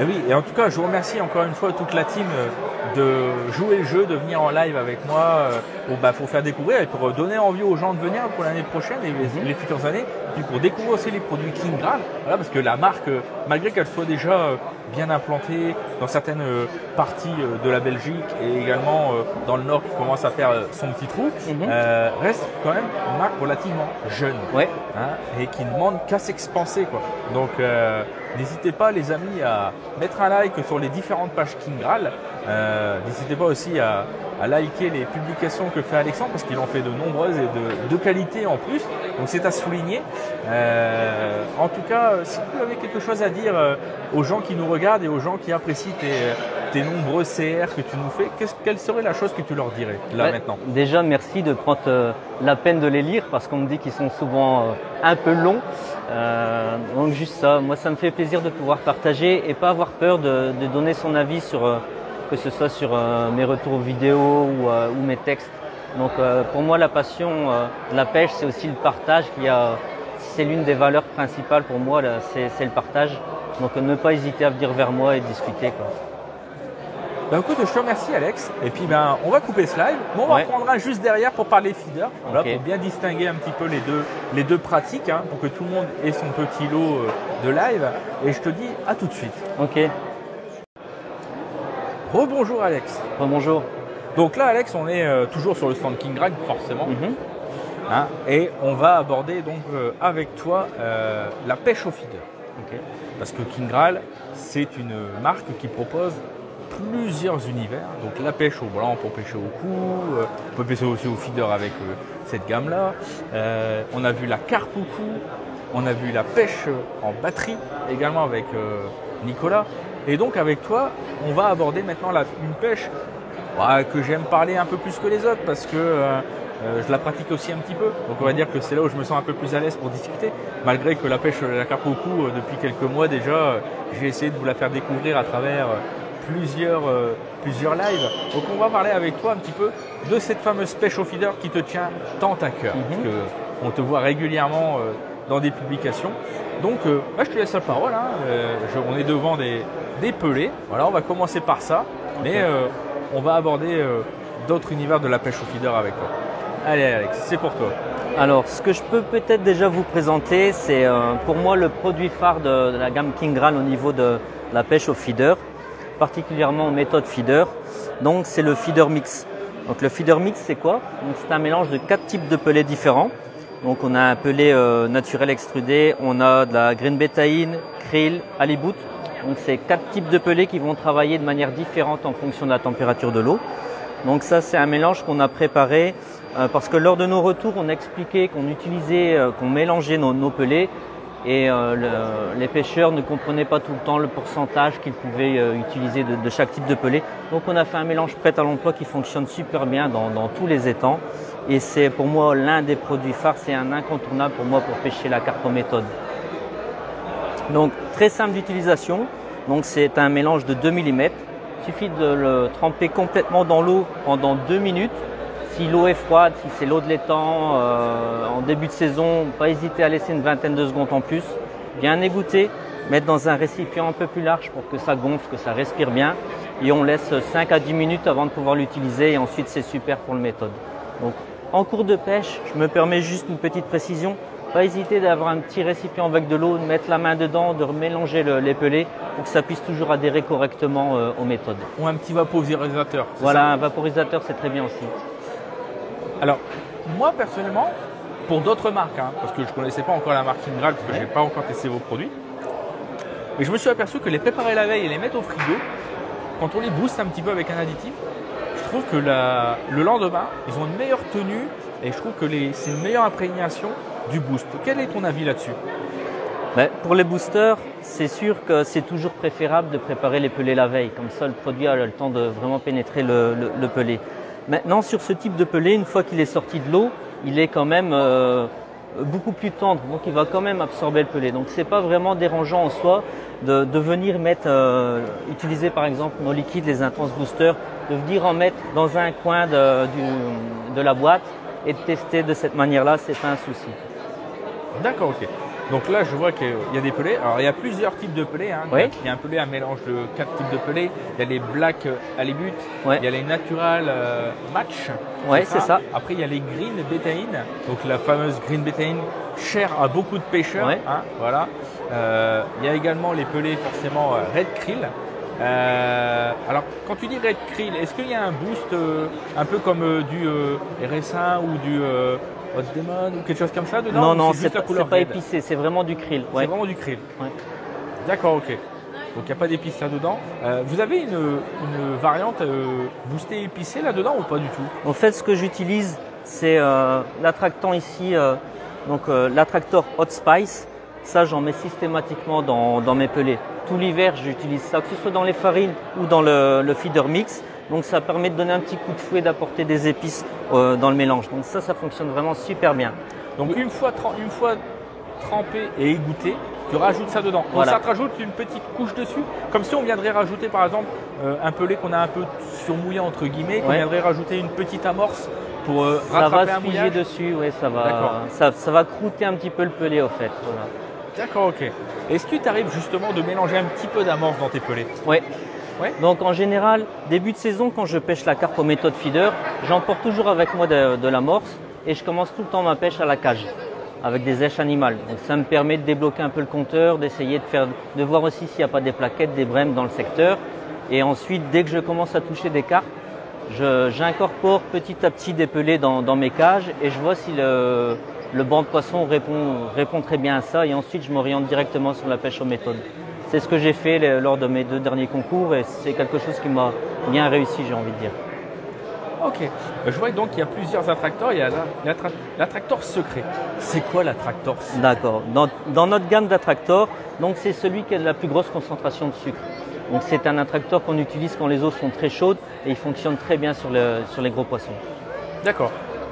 Eh oui, et en tout cas, je vous remercie encore une fois toute la team euh, de jouer le jeu, de venir en live avec moi euh, pour, bah, pour faire découvrir et pour donner envie aux gens de venir pour l'année prochaine et les, les futures années, et puis pour découvrir aussi les produits King Grab, voilà, parce que la marque, euh, malgré qu'elle soit déjà euh, bien implantée dans certaines euh, parties euh, de la Belgique et également euh, dans le Nord qui commence à faire son petit trou, Mhm. euh, reste quand même une marque relativement jeune Ouais. hein, et qui ne demande qu'à s'expanser. Quoi. Donc euh, n'hésitez pas les amis à mettre un like sur les différentes pages Kingral. Euh, n'hésitez pas aussi à, à liker les publications que fait Alexandre parce qu'il en fait de nombreuses et de, de qualité en plus. Donc c'est à souligner. En tout cas, si tu avais quelque chose à dire aux gens qui nous regardent et aux gens qui apprécient tes, tes nombreux CR que tu nous fais, quelle serait la chose que tu leur dirais là Ouais, maintenant Déjà, merci de prendre euh, la peine de les lire parce qu'on me dit qu'ils sont souvent euh, un peu longs. Euh, donc juste ça, moi ça me fait plaisir de pouvoir partager et pas avoir peur de, de donner son avis sur que ce soit sur mes retours vidéo ou, ou mes textes. Donc pour moi la passion la pêche c'est aussi le partage qui a c'est l'une des valeurs principales pour moi c'est le partage. Donc ne pas hésiter à venir vers moi et discuter quoi. Ben écoute, je te remercie Alex. Et puis ben on va couper ce live, mais on va Ouais. reprendra juste derrière pour parler feeder, voilà, pour bien distinguer un petit peu les deux, les deux pratiques, hein, pour que tout le monde ait son petit lot euh, de live. Et je te dis à tout de suite. Ok, Rebonjour Alex. bonjour. Donc là Alex, on est euh, toujours sur le stand King Drag forcément, Mhm. Hein, et on va aborder donc euh, avec toi euh, la pêche au feeder. Parce que King Graal, c'est une marque qui propose plusieurs univers. Donc la pêche au blanc pour pêcher au cou, euh, on peut pêcher aussi au feeder avec cette gamme-là. On a vu la carpe au cou, on a vu la pêche en batterie également avec Nicolas. Et donc avec toi, on va aborder maintenant la, une pêche bah, que j'aime parler un peu plus que les autres parce que euh, je la pratique aussi un petit peu. Donc on va dire que c'est là où je me sens un peu plus à l'aise pour discuter. Malgré que la pêche, la carpe au cou, euh, depuis quelques mois déjà, euh, j'ai essayé de vous la faire découvrir à travers plusieurs, plusieurs lives. Donc on va parler avec toi un petit peu de cette fameuse pêche au feeder qui te tient tant à cœur. Mhm. Parce que on te voit régulièrement dans des publications. Donc, bah, je te laisse la parole. hein. Je- on est devant des, des pelés. Voilà, on va commencer par ça. Mais on va aborder d'autres univers de la pêche au feeder avec toi. Allez, Alex, c'est pour toi. Alors, ce que je peux peut-être déjà vous présenter, c'est euh, pour moi le produit phare de, la gamme Kingral au niveau de la pêche au feeder, particulièrement en méthode feeder. Donc, c'est le feeder mix. Donc, le feeder mix, c'est quoi? C'est un mélange de quatre types de pelés différents. Donc, on a un pelé euh, naturel extrudé, on a de la green betaine, krill, halibut. Donc, c'est quatre types de pelés qui vont travailler de manière différente en fonction de la température de l'eau. Donc ça, c'est un mélange qu'on a préparé parce que lors de nos retours, on a expliqué qu'on utilisait, euh, qu'on mélangeait nos, nos pelés et euh, le- les pêcheurs ne comprenaient pas tout le temps le pourcentage qu'ils pouvaient euh, utiliser de, de chaque type de pelé. Donc on a fait un mélange prêt à l'emploi qui fonctionne super bien dans, dans tous les étangs et c'est pour moi l'un des produits phares, c'est un incontournable pour moi pour pêcher la carpe méthode. Donc très simple d'utilisation. Donc c'est un mélange de 2 mm. Il suffit de le tremper complètement dans l'eau pendant 2 minutes. Si l'eau est froide, si c'est l'eau de l'étang, euh, en début de saison, pas hésiter à laisser une vingtaine de secondes en plus. Bien égoutter, mettre dans un récipient un peu plus large pour que ça gonfle, que ça respire bien. Et on laisse 5 à 10 minutes avant de pouvoir l'utiliser et ensuite c'est super pour le méthode. Donc en cours de pêche, je me permets juste une petite précision. Pas hésiter d'avoir un petit récipient avec de l'eau, de mettre la main dedans, de remélanger le, les pelés pour que ça puisse toujours adhérer correctement euh, aux méthodes. Ou un petit vaporisateur. Voilà, un vaporisateur c'est très bien aussi. Alors, moi personnellement, pour d'autres marques, hein, parce que je ne connaissais pas encore la marque Ingral, parce que je n'ai pas encore testé vos produits, mais je me suis aperçu que les préparer la veille et les mettre au frigo, quand on les booste un petit peu avec un additif, je trouve que la- le lendemain, ils ont une meilleure tenue et je trouve que c'est une meilleure imprégnation du boost. Quel est ton avis là-dessus? Ben, pour les boosters, c'est sûr que c'est toujours préférable de préparer les pelés la veille. Comme ça, le produit a le temps de vraiment pénétrer le, le- le pelé. Maintenant, sur ce type de pelé, une fois qu'il est sorti de l'eau, il est quand même euh, beaucoup plus tendre. Donc, il va quand même absorber le pelé. Donc, c'est pas vraiment dérangeant en soi de, de venir mettre, euh, utiliser par exemple nos liquides, les intense boosters, de venir en mettre dans un coin de, du- de la boîte et de tester de cette manière-là, c'est pas un souci. D'accord, ok. Donc là, je vois qu'il y a des pelés. Alors, il y a plusieurs types de pelés. hein. Oui. Il y a un pelé, un mélange de quatre types de pelés. Il y a les black euh, halibut. Ouais. Il y a les natural euh, match. Ouais, c'est ça. Après, il y a les green betaine. Donc, la fameuse green betaine, chère à beaucoup de pêcheurs. Hein, voilà. Euh, il y a également les pelés, forcément, euh, red krill. Euh, alors, quand tu dis red krill, est-ce qu'il y a un boost euh, un peu comme euh, du euh, RS1 ou du euh, Hot Demon ou quelque chose comme ça dedans Non, non, c'est pas, épicé, c'est vraiment du krill. c'est vraiment du krill. Ouais. D'accord, ok. Donc il n'y a pas d'épices là-dedans. Euh, vous avez une, une variante euh, boostée épicée là-dedans ou pas du tout? En fait, ce que j'utilise, c'est euh, l'attractant ici, euh, donc l'attracteur Hot Spice. Ça, j'en mets systématiquement dans, dans mes pelés. Tout l'hiver, j'utilise ça, que ce soit dans les farines ou dans le, le feeder mix. Donc ça permet de donner un petit coup de fouet, d'apporter des épices euh, dans le mélange. Donc ça, ça fonctionne vraiment super bien. Donc une fois, trem- une fois trempé et égoutté, tu rajoutes ça dedans. Donc Voilà. ça te rajoute une petite couche dessus, comme si on viendrait rajouter par exemple euh, un pelé qu'on a un peu surmouillé entre guillemets, qu'on Ouais. viendrait rajouter une petite amorce pour euh, Ça rattraper va se figer dessus, ouais, ça va, ça, ça va croûter un petit peu le pelé au fait. Voilà. D'accord, ok. Est-ce qu'il t'arrive justement de mélanger un petit peu d'amorce dans tes pelés? Ouais. Donc en général, début de saison, quand je pêche la carpe aux méthodes feeder, j'emporte toujours avec moi de, de l'amorce et je commence tout le temps ma pêche à la cage avec des éches animales. Donc ça me permet de débloquer un peu le compteur, d'essayer de faire, de voir aussi s'il n'y a pas des plaquettes, des brèmes dans le secteur. Et ensuite, dès que je commence à toucher des carpes, j'incorpore petit à petit des pelés dans, mes cages et je vois si le, le banc de poisson répond, répond très bien à ça et ensuite je m'oriente directement sur la pêche aux méthodes. C'est ce que j'ai fait lors de mes deux derniers concours et c'est quelque chose qui m'a bien réussi, j'ai envie de dire. Ok. Euh, Je vois donc qu'il y a plusieurs attracteurs. Il y a la- l'attra- l'attracteur secret. C'est quoi l'attracteur secret? D'accord. Dans, dans notre gamme d'attracteurs, donc c'est celui qui a la plus grosse concentration de sucre. Donc c'est un attracteur qu'on utilise quand les eaux sont très chaudes et il fonctionne très bien sur, le- sur les gros poissons. D'accord.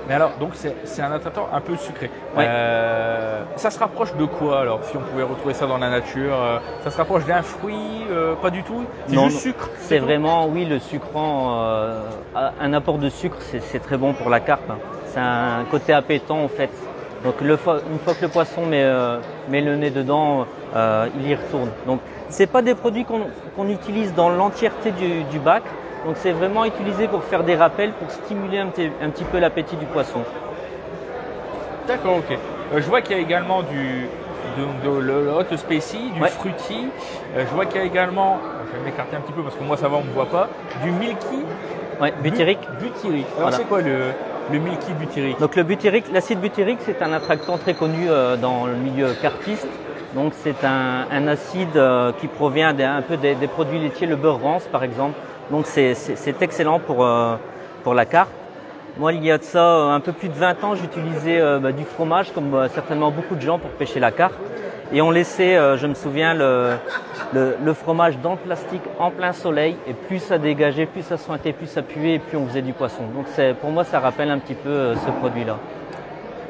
Mais alors, donc c'est c'est un attracteur un peu sucré. Ouais. Euh, ça se rapproche de quoi alors Si on pouvait retrouver ça dans la nature, euh, ça se rapproche d'un fruit euh, Pas du tout? C'est juste sucre C'est vraiment, oui, le sucrant, euh, un apport de sucre, c'est très bon pour la carpe. hein. C'est un côté appétant en fait. Donc une fois que le poisson met, met le nez dedans, il y retourne. Donc c'est pas des produits qu'on utilise dans l'entièreté du, bac. Donc c'est vraiment utilisé pour faire des rappels, pour stimuler un petit, peu l'appétit du poisson. D'accord, ok. je vois qu'il y a également du, de, hot spicy, du fruity. je vois qu'il y a également, je vais m'écarter un petit peu parce que moi ça va, on ne me voit pas, du milky. Ouais, butyrique. butyrique. Alors c'est quoi le, le milky butyrique Donc le butyrique, l'acide butyrique, c'est un attractant très connu euh, dans le milieu cartiste. Donc c'est un, acide euh, qui provient un peu des, produits laitiers, le beurre rance par exemple. Donc c'est excellent pour, euh, pour la carte. Moi, il y a de ça un peu plus de 20 ans, j'utilisais bah, du fromage, comme certainement beaucoup de gens, pour pêcher la carte. Et on laissait, je me souviens, le, le, fromage dans le plastique en plein soleil. Et plus ça dégageait, plus ça sointait, plus ça puait, et plus on faisait du poisson. Donc pour moi, ça rappelle un petit peu ce produit-là.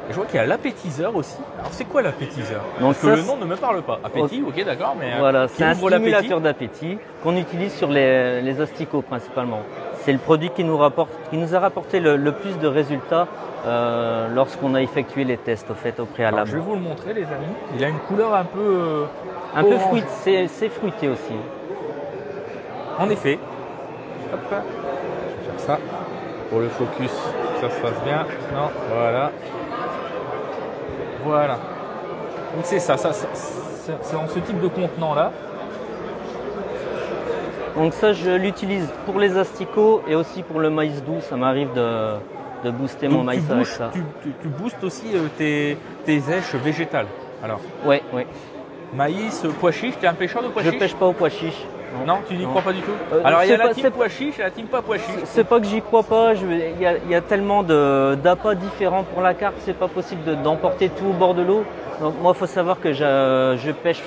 Je vois qu'il y a l'appétiseur aussi. Alors c'est quoi l'appétiseur? Parce que le nom ne me parle pas. Appétit, ok, d'accord, mais euh, voilà, c'est un stimulateur d'appétit qu'on utilise sur les, asticots principalement. C'est le produit qui nous rapporte, qui nous a rapporté le, plus de résultats euh, lorsqu'on a effectué les tests au fait au préalable. je vais vous le montrer, les amis. Il a une couleur un peu euh, un peu fruité, c'est fruité aussi. En effet. Hop, je vais faire ça pour le focus, ça se passe bien. Non, voilà. Voilà. Donc c'est ça, ça, c'est dans ce type de contenant là. Donc ça je l'utilise pour les asticots et aussi pour le maïs doux, ça m'arrive de, booster mon maïs avec ça. Tu, tu, boostes aussi euh, tes, tes végétales alors? Oui, oui. Maïs, pois chiche, tu es un pêcheur de pois chiche? Je pêche pas au pois chiche. Non, tu n'y crois pas du tout euh, Alors il y a la team pois chiche et la team pas pois chiche. C'est pas que j'y crois pas, il y, a tellement d'appâts différents pour la carte, c'est pas possible d'emporter tout au bord de l'eau. Donc moi il faut savoir que je, pêche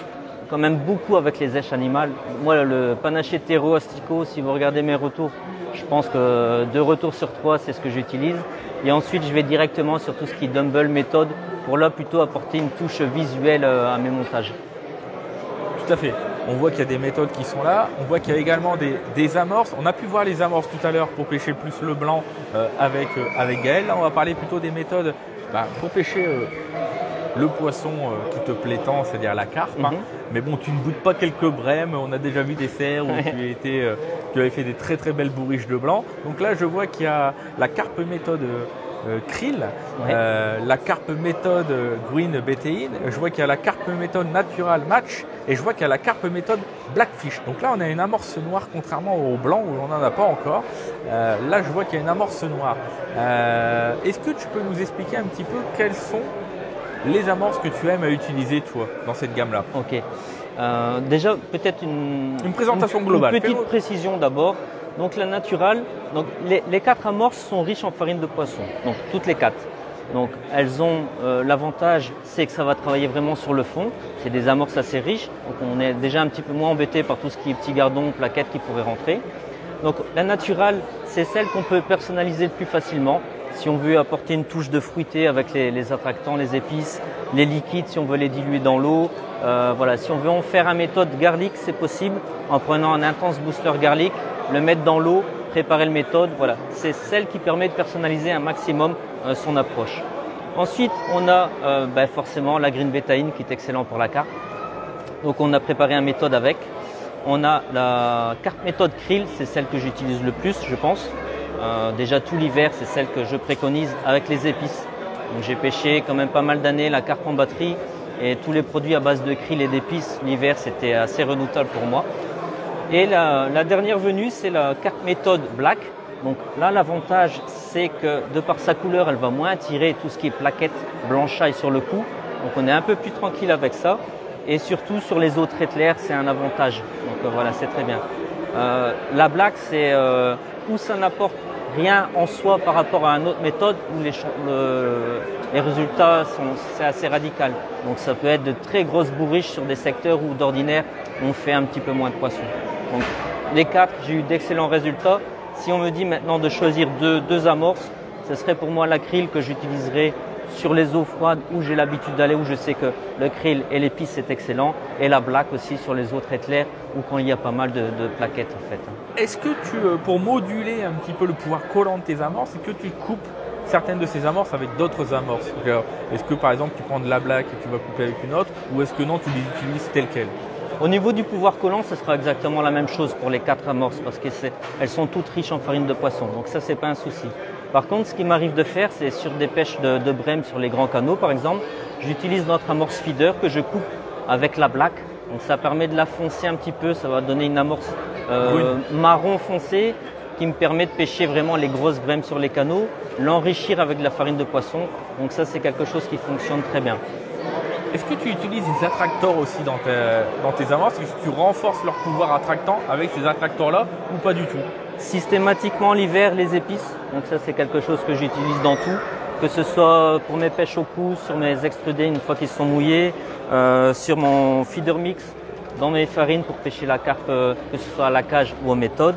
quand même beaucoup avec les èches animales. Moi le panaché terreau astico, si vous regardez mes retours, je pense que deux retours sur trois c'est ce que j'utilise. Et ensuite je vais directement sur tout ce qui est dumbbell méthode pour là plutôt apporter une touche visuelle euh, à mes montages. Tout à fait. On voit qu'il y a des méthodes qui sont là. On voit qu'il y a également des, amorces. On a pu voir les amorces tout à l'heure pour pêcher plus le blanc euh, avec, euh, avec Gaël. Là, on va parler plutôt des méthodes bah, pour pêcher euh, le poisson qui te plaît tant, c'est-à-dire la carpe. Hein. Mhm. Mais bon, tu ne goûtes pas quelques brèmes. On a déjà vu des serres où tu, été, tu avais fait des très très belles bourriches de blanc. Donc là, je vois qu'il y a la carpe méthode euh, krill, euh, la carpe méthode green bétéine, je vois qu'il y a la carpe méthode natural match et je vois qu'il y a la carpe méthode blackfish. Donc là on a une amorce noire contrairement au blanc où on n'en a pas encore. Euh, là je vois qu'il y a une amorce noire. Est-ce que tu peux nous expliquer un petit peu quelles sont les amorces que tu aimes à utiliser toi dans cette gamme là Ok. déjà peut-être une, une présentation globale. Une petite précision d'abord. Donc la naturale, donc les, quatre amorces sont riches en farine de poisson, donc toutes les quatre. Donc elles ont euh, l'avantage, c'est que ça va travailler vraiment sur le fond. C'est des amorces assez riches, donc on est déjà un petit peu moins embêté par tout ce qui est petits gardons, plaquettes qui pourraient rentrer. Donc la naturale, c'est celle qu'on peut personnaliser le plus facilement. Si on veut apporter une touche de fruité avec les, attractants, les épices, les liquides, si on veut les diluer dans l'eau, euh, voilà. Si on veut en faire un méthode garlic, c'est possible en prenant un intense booster garlic le mettre dans l'eau, préparer le méthode. Voilà, c'est celle qui permet de personnaliser un maximum euh, son approche. Ensuite, on a euh, ben, forcément la green bétaïne qui est excellent pour la carte. Donc on a préparé un méthode avec. On a la carte méthode krill, c'est celle que j'utilise le plus, je pense. Euh, déjà tout l'hiver, c'est celle que je préconise avec les épices. Donc j'ai pêché quand même pas mal d'années la carpe en batterie et tous les produits à base de krill et d'épices l'hiver, c'était assez redoutable pour moi. Et la, dernière venue, c'est la carte méthode black. Donc là, l'avantage, c'est que de par sa couleur, elle va moins attirer tout ce qui est plaquettes, blanchaille sur le cou. Donc on est un peu plus tranquille avec ça. Et surtout sur les autres éclairs, c'est un avantage. Donc euh, voilà, c'est très bien. Euh, la black, c'est euh, où ça n'apporte rien en soi par rapport à une autre méthode où les, les résultats sont assez radical. Donc ça peut être de très grosses bourriches sur des secteurs où d'ordinaire on fait un petit peu moins de poissons. Donc les quatre, j'ai eu d'excellents résultats. Si on me dit maintenant de choisir deux, amorces, ce serait pour moi l'acryl que j'utiliserai sur les eaux froides où j'ai l'habitude d'aller, où je sais que le krill et l'épice c'est excellent, et la black aussi sur les eaux très claires où quand il y a pas mal de, plaquettes en fait. Est-ce que tu, euh, pour moduler un petit peu le pouvoir collant de tes amorces, est-ce que tu coupes certaines de ces amorces avec d'autres amorces? Est-ce que par exemple tu prends de la black et tu vas couper avec une autre ou est-ce que non tu les utilises telles quelles? Au niveau du pouvoir collant, ce sera exactement la même chose pour les quatre amorces parce qu'elles sont toutes riches en farine de poisson. Donc ça, c'est pas un souci. Par contre, ce qui m'arrive de faire, c'est sur des pêches de, de brème sur les grands canaux, par exemple, j'utilise notre amorce feeder que je coupe avec la black. Donc ça permet de la foncer un petit peu, ça va donner une amorce euh, marron foncé qui me permet de pêcher vraiment les grosses brèmes sur les canaux, l'enrichir avec de la farine de poisson. Donc ça, c'est quelque chose qui fonctionne très bien. Est-ce que tu utilises des attracteurs aussi dans tes, dans tes amorces? Est-ce que tu renforces leur pouvoir attractant avec ces attracteurs-là ou pas du tout? Systématiquement l'hiver, les épices. Donc ça c'est quelque chose que j'utilise dans tout. Que ce soit pour mes pêches au cou, sur mes extrudés une fois qu'ils sont mouillés, euh, sur mon feeder mix, dans mes farines pour pêcher la carpe, euh, que ce soit à la cage ou aux méthodes.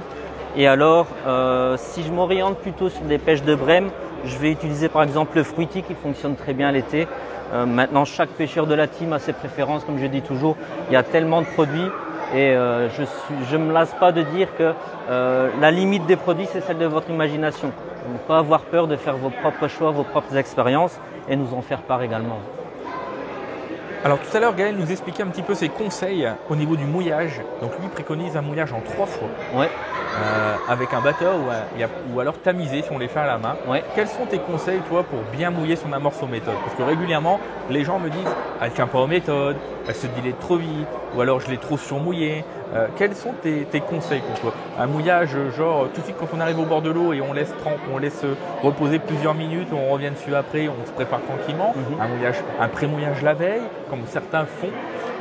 Et alors, euh, si je m'oriente plutôt sur des pêches de brème, je vais utiliser par exemple le fruity qui fonctionne très bien l'été. Euh, maintenant, chaque pêcheur de la team a ses préférences, comme je dis toujours. Il y a tellement de produits et euh, je ne me lasse pas de dire que euh, la limite des produits, c'est celle de votre imagination. Ne pas avoir peur de faire vos propres choix, vos propres expériences et nous en faire part également. Alors tout à l'heure, Gaël nous expliquait un petit peu ses conseils au niveau du mouillage. Donc lui préconise un mouillage en trois fois. Ouais. Euh, avec un batteur ou, ou, alors tamisé si on les fait à la main. Ouais. Quels sont tes conseils toi pour bien mouiller son amorce aux méthodes Parce que régulièrement, les gens me disent elle tient pas aux méthodes, elle se dilate trop vite, ou alors je l'ai trop surmouillée. Euh, quels sont tes, conseils pour toi Un mouillage genre tout de suite quand on arrive au bord de l'eau et on laisse on laisse reposer plusieurs minutes, on revient dessus après, on se prépare tranquillement. Mhm. Un mouillage, un pré-mouillage la veille, comme certains font.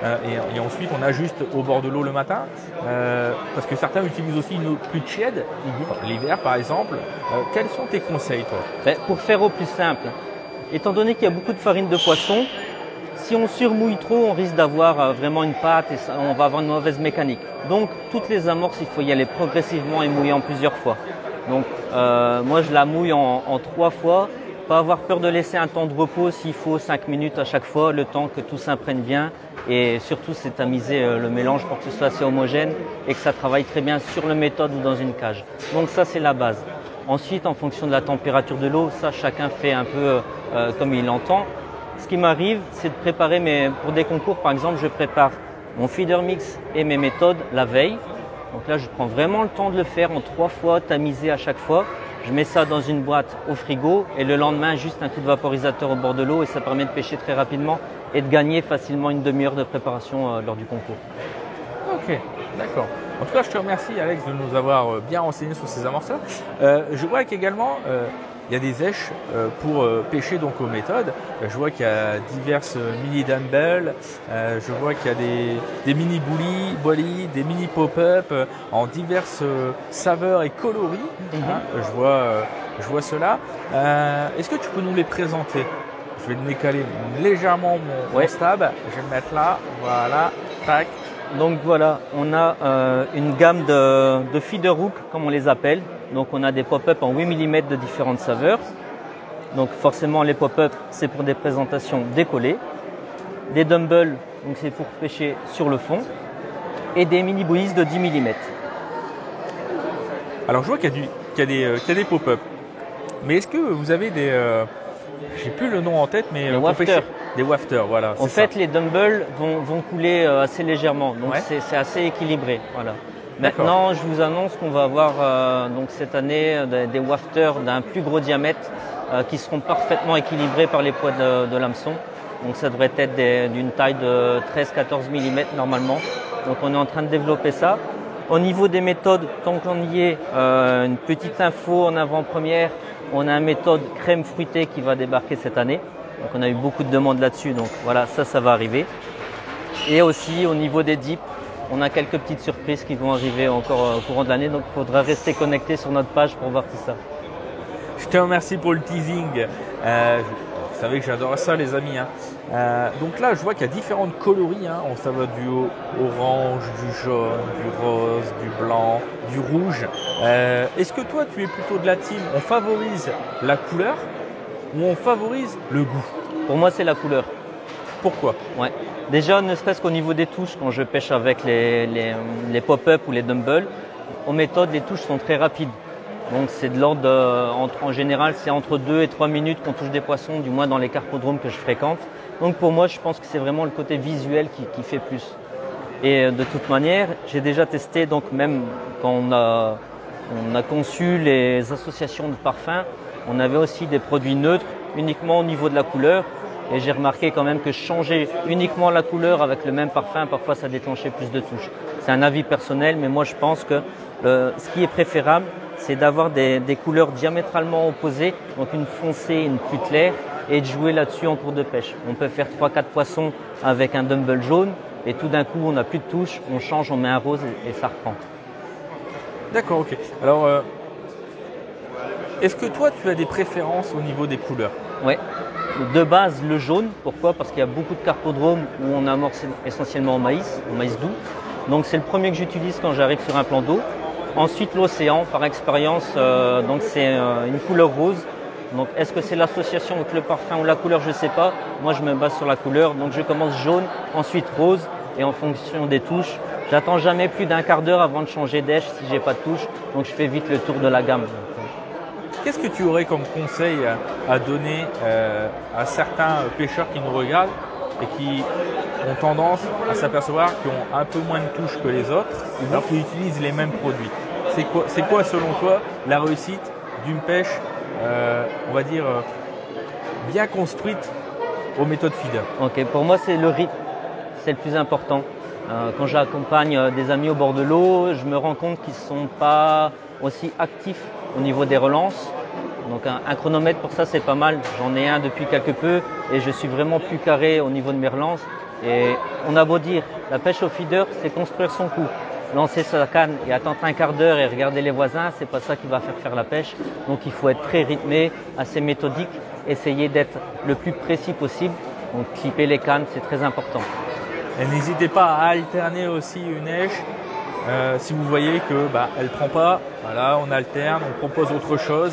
Euh, et, ensuite on ajuste au bord de l'eau le matin. Euh, parce que certains utilisent aussi une eau plus tiède, mhm. l'hiver par exemple. quels sont tes conseils toi? Ben, Pour faire au plus simple, étant donné qu'il y a beaucoup de farine de poisson, si on surmouille trop, on risque d'avoir euh, vraiment une pâte et on va avoir une mauvaise mécanique. Donc toutes les amorces, il faut y aller progressivement et mouiller en plusieurs fois. Donc euh, moi je la mouille en, trois fois. Pas avoir peur de laisser un temps de repos s'il faut cinq minutes à chaque fois, le temps que tout s'imprègne bien. Et surtout c'est tamiser euh, le mélange pour que ce soit assez homogène et que ça travaille très bien sur le méthode ou dans une cage. Donc ça c'est la base. Ensuite, en fonction de la température de l'eau, ça chacun fait un peu comme il l'entend. Ce qui m'arrive, c'est de préparer mes, pour des concours, par exemple, je prépare mon feeder mix et mes méthodes la veille. Donc là, je prends vraiment le temps de le faire en trois fois, tamisé à chaque fois. Je mets ça dans une boîte au frigo et le lendemain, juste un coup de vaporisateur au bord de l'eau et ça permet de pêcher très rapidement et de gagner facilement une demi-heure de préparation euh, lors du concours. Ok, d'accord. En tout cas, je te remercie Alex de nous avoir euh, bien renseigné sur ces amorceurs. Euh, je vois qu'également, il y a des éches euh, pour euh, pêcher donc aux méthodes. Euh, je vois qu'il y a diverses mini dumbbells. je vois qu'il y a des, mini bully, des mini pop-up en diverses saveurs et coloris. Mhm. Hein, je vois, je vois cela. Est-ce que tu peux nous les présenter? Je vais décaler légèrement mon, stab. Je vais me mettre là. Voilà. Tac. Donc voilà, on a une gamme de, de feeder hook, comme on les appelle, donc on a des pop-up en 8 mm de différentes saveurs. Donc forcément les pop-up c'est pour des présentations décollées. Des dumbbells, donc c'est pour pêcher sur le fond. Et des mini buoys de 10 mm. Alors je vois qu'il y, a euh, des, pop-up. Mais est-ce que vous avez des... Euh, j'ai plus le nom en tête, mais... Des wafters. Des wafters, voilà. En fait, les dumbbells vont, couler euh, assez légèrement, donc c'est assez équilibré. Voilà. Maintenant, je vous annonce qu'on va avoir euh, donc cette année euh, des, wafters d'un plus gros diamètre euh, qui seront parfaitement équilibrés par les poids de, l'hameçon. Donc ça devrait être d'une taille de 13-14 mm normalement. Donc on est en train de développer ça. Au niveau des méthodes, tant qu'on y est, une petite info en avant-première, on a une méthode crème fruitée qui va débarquer cette année. Donc on a eu beaucoup de demandes là-dessus, donc voilà, ça, ça va arriver. Et aussi au niveau des dips, on a quelques petites surprises qui vont arriver encore euh, au courant de l'année, donc il faudra rester connecté sur notre page pour voir tout ça. Je te remercie pour le teasing. Euh, vous savez que j'adore ça, les amis. Hein. Euh, donc là, je vois qu'il y a différentes coloris. Hein. Ça va du orange, du jaune, du rose, du blanc, du rouge. Est-ce que toi, tu es plutôt de la team On favorise la couleur ou on favorise le goût? Pour moi, c'est la couleur. Pourquoi Ouais. Déjà, ne serait-ce qu'au niveau des touches, quand je pêche avec les, pop-up ou les dumbbells, aux méthodes, les touches sont très rapides. Donc c'est de l'ordre, entre- en général, c'est entre 2 et 3 minutes qu'on touche des poissons, du moins dans les carpodromes que je fréquente. Donc pour moi, je pense que c'est vraiment le côté visuel qui, fait plus. Et euh, de toute manière, j'ai déjà testé, donc même quand on a conçu les associations de parfums, on avait aussi des produits neutres uniquement au niveau de la couleur. Et j'ai remarqué quand même que changer uniquement la couleur avec le même parfum, parfois ça déclenchait plus de touches. C'est un avis personnel, mais moi je pense que le- ce qui est préférable, c'est d'avoir des, des couleurs diamétralement opposées, donc une foncée et une plus claire, et de jouer là-dessus en cours de pêche. On peut faire 3-4 poissons avec un dumble jaune, et tout d'un coup on n'a plus de touches, on change, on met un rose et, et ça reprend. D'accord, ok. Alors, euh, est-ce que toi, tu as des préférences au niveau des couleurs? Ouais. De base, le jaune. Pourquoi? Parce qu'il y a beaucoup de carpodromes où on amorce essentiellement en maïs, en maïs doux. Donc c'est le premier que j'utilise quand j'arrive sur un plan d'eau. Ensuite, l'océan, par expérience, euh, donc c'est euh, une couleur rose. Donc est-ce que c'est l'association avec le parfum ou la couleur? Je ne sais pas. Moi, je me base sur la couleur. Donc je commence jaune, ensuite rose, et en fonction des touches, j'attends jamais plus d'un quart d'heure avant de changer d'èche si j'ai pas de touche. Donc je fais vite le tour de la gamme. Qu'est-ce que tu aurais comme conseil à, donner euh, à certains pêcheurs qui nous regardent et qui ont tendance à s'apercevoir qu'ils ont un peu moins de touches que les autres, alors qu'ils utilisent les mêmes produits? C'est quoi, c'est quoi, selon toi, la réussite d'une pêche, euh, on va dire, euh, bien construite aux méthodes feeder? Ok, pour moi c'est le rythme, c'est le plus important. Euh, quand j'accompagne euh, des amis au bord de l'eau, je me rends compte qu'ils ne sont pas aussi actifs au niveau des relances. Donc un, chronomètre pour ça c'est pas mal. J'en ai un depuis quelque peu et je suis vraiment plus carré au niveau de mes relances. Et on a beau dire, la pêche au feeder c'est construire son coup. Lancer sa canne et attendre un quart d'heure et regarder les voisins, c'est pas ça qui va faire faire la pêche. Donc il faut être très rythmé, assez méthodique, essayer d'être le plus précis possible. Donc clipper les cannes, c'est très important. Et n'hésitez pas à alterner aussi une èche. Euh, si vous voyez que bah, elle prend pas, voilà, on alterne, on propose autre chose.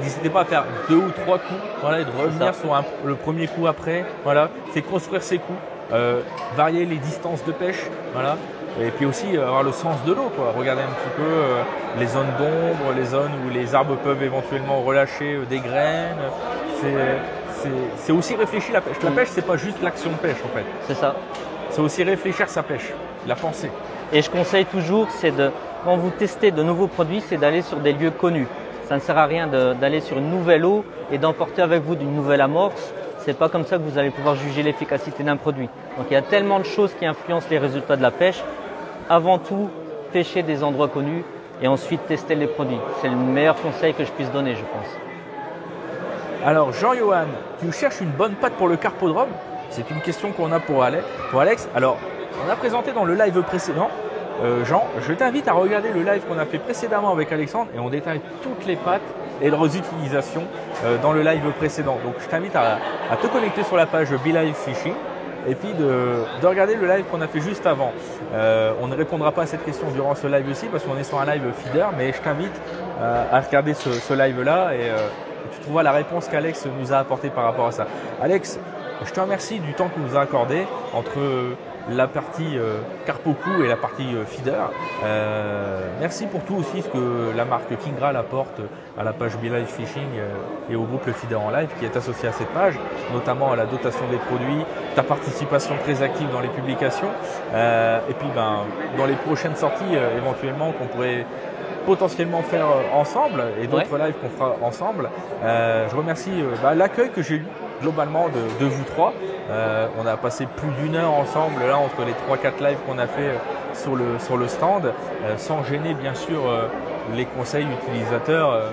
N'hésitez pas à faire deux ou trois coups, voilà, et de revenir sur un- le premier coup après. Voilà, c'est construire ses coups, euh, varier les distances de pêche, voilà. Et puis aussi euh, avoir le sens de l'eau, quoi. Regarder un petit peu euh, les zones d'ombre, les zones où les arbres peuvent éventuellement relâcher euh, des graines. C'est- aussi réfléchir la pêche. La pêche, c'est pas juste l'action de pêche en fait. C'est ça. C'est aussi réfléchir sa pêche, la pensée. Et je conseille toujours, c'est de, quand vous testez de nouveaux produits, c'est d'aller sur des lieux connus. Ça ne sert à rien d'aller sur une nouvelle eau et d'emporter avec vous une nouvelle amorce. C'est pas comme ça que vous allez pouvoir juger l'efficacité d'un produit. Donc il y a tellement de choses qui influencent les résultats de la pêche. Avant tout, pêcher des endroits connus et ensuite tester les produits. C'est le meilleur conseil que je puisse donner, je pense. Alors Jean-Johan, tu cherches une bonne patte pour le carpodrome? C'est une question qu'on a pour Alex. Pour Alex. On a présenté dans le live précédent. Euh, Jean, je t'invite à regarder le live qu'on a fait précédemment avec Alexandre et on détaille toutes les pattes et leurs utilisations euh, dans le live précédent. Donc je t'invite à, te connecter sur la page Be Live Fishing et puis de, de regarder le live qu'on a fait juste avant. Euh, on ne répondra pas à cette question durant ce live aussi parce qu'on est sur un live feeder, mais je t'invite à regarder ce, live-là et tu trouveras la réponse qu'Alex nous a apportée par rapport à ça. Alex, je te remercie du temps que nous a accordé entre la partie euh, Carpocou et la partie euh, feeder. Euh, merci pour tout aussi ce que la marque King Graal apporte à la page Be Live Fishing euh, et au groupe Le Feeder en Live qui est associé à cette page, notamment à la dotation des produits, ta participation très active dans les publications euh, et puis ben, dans les prochaines sorties éventuellement qu'on pourrait potentiellement faire ensemble et d'autres lives qu'on fera ensemble. Euh, je remercie euh, bah, l'accueil que j'ai eu globalement de, de vous trois. Euh, on a passé plus d'une heure ensemble là entre les 3-4 lives qu'on a fait euh, sur le, sur le stand, euh, sans gêner bien sûr les conseils utilisateurs,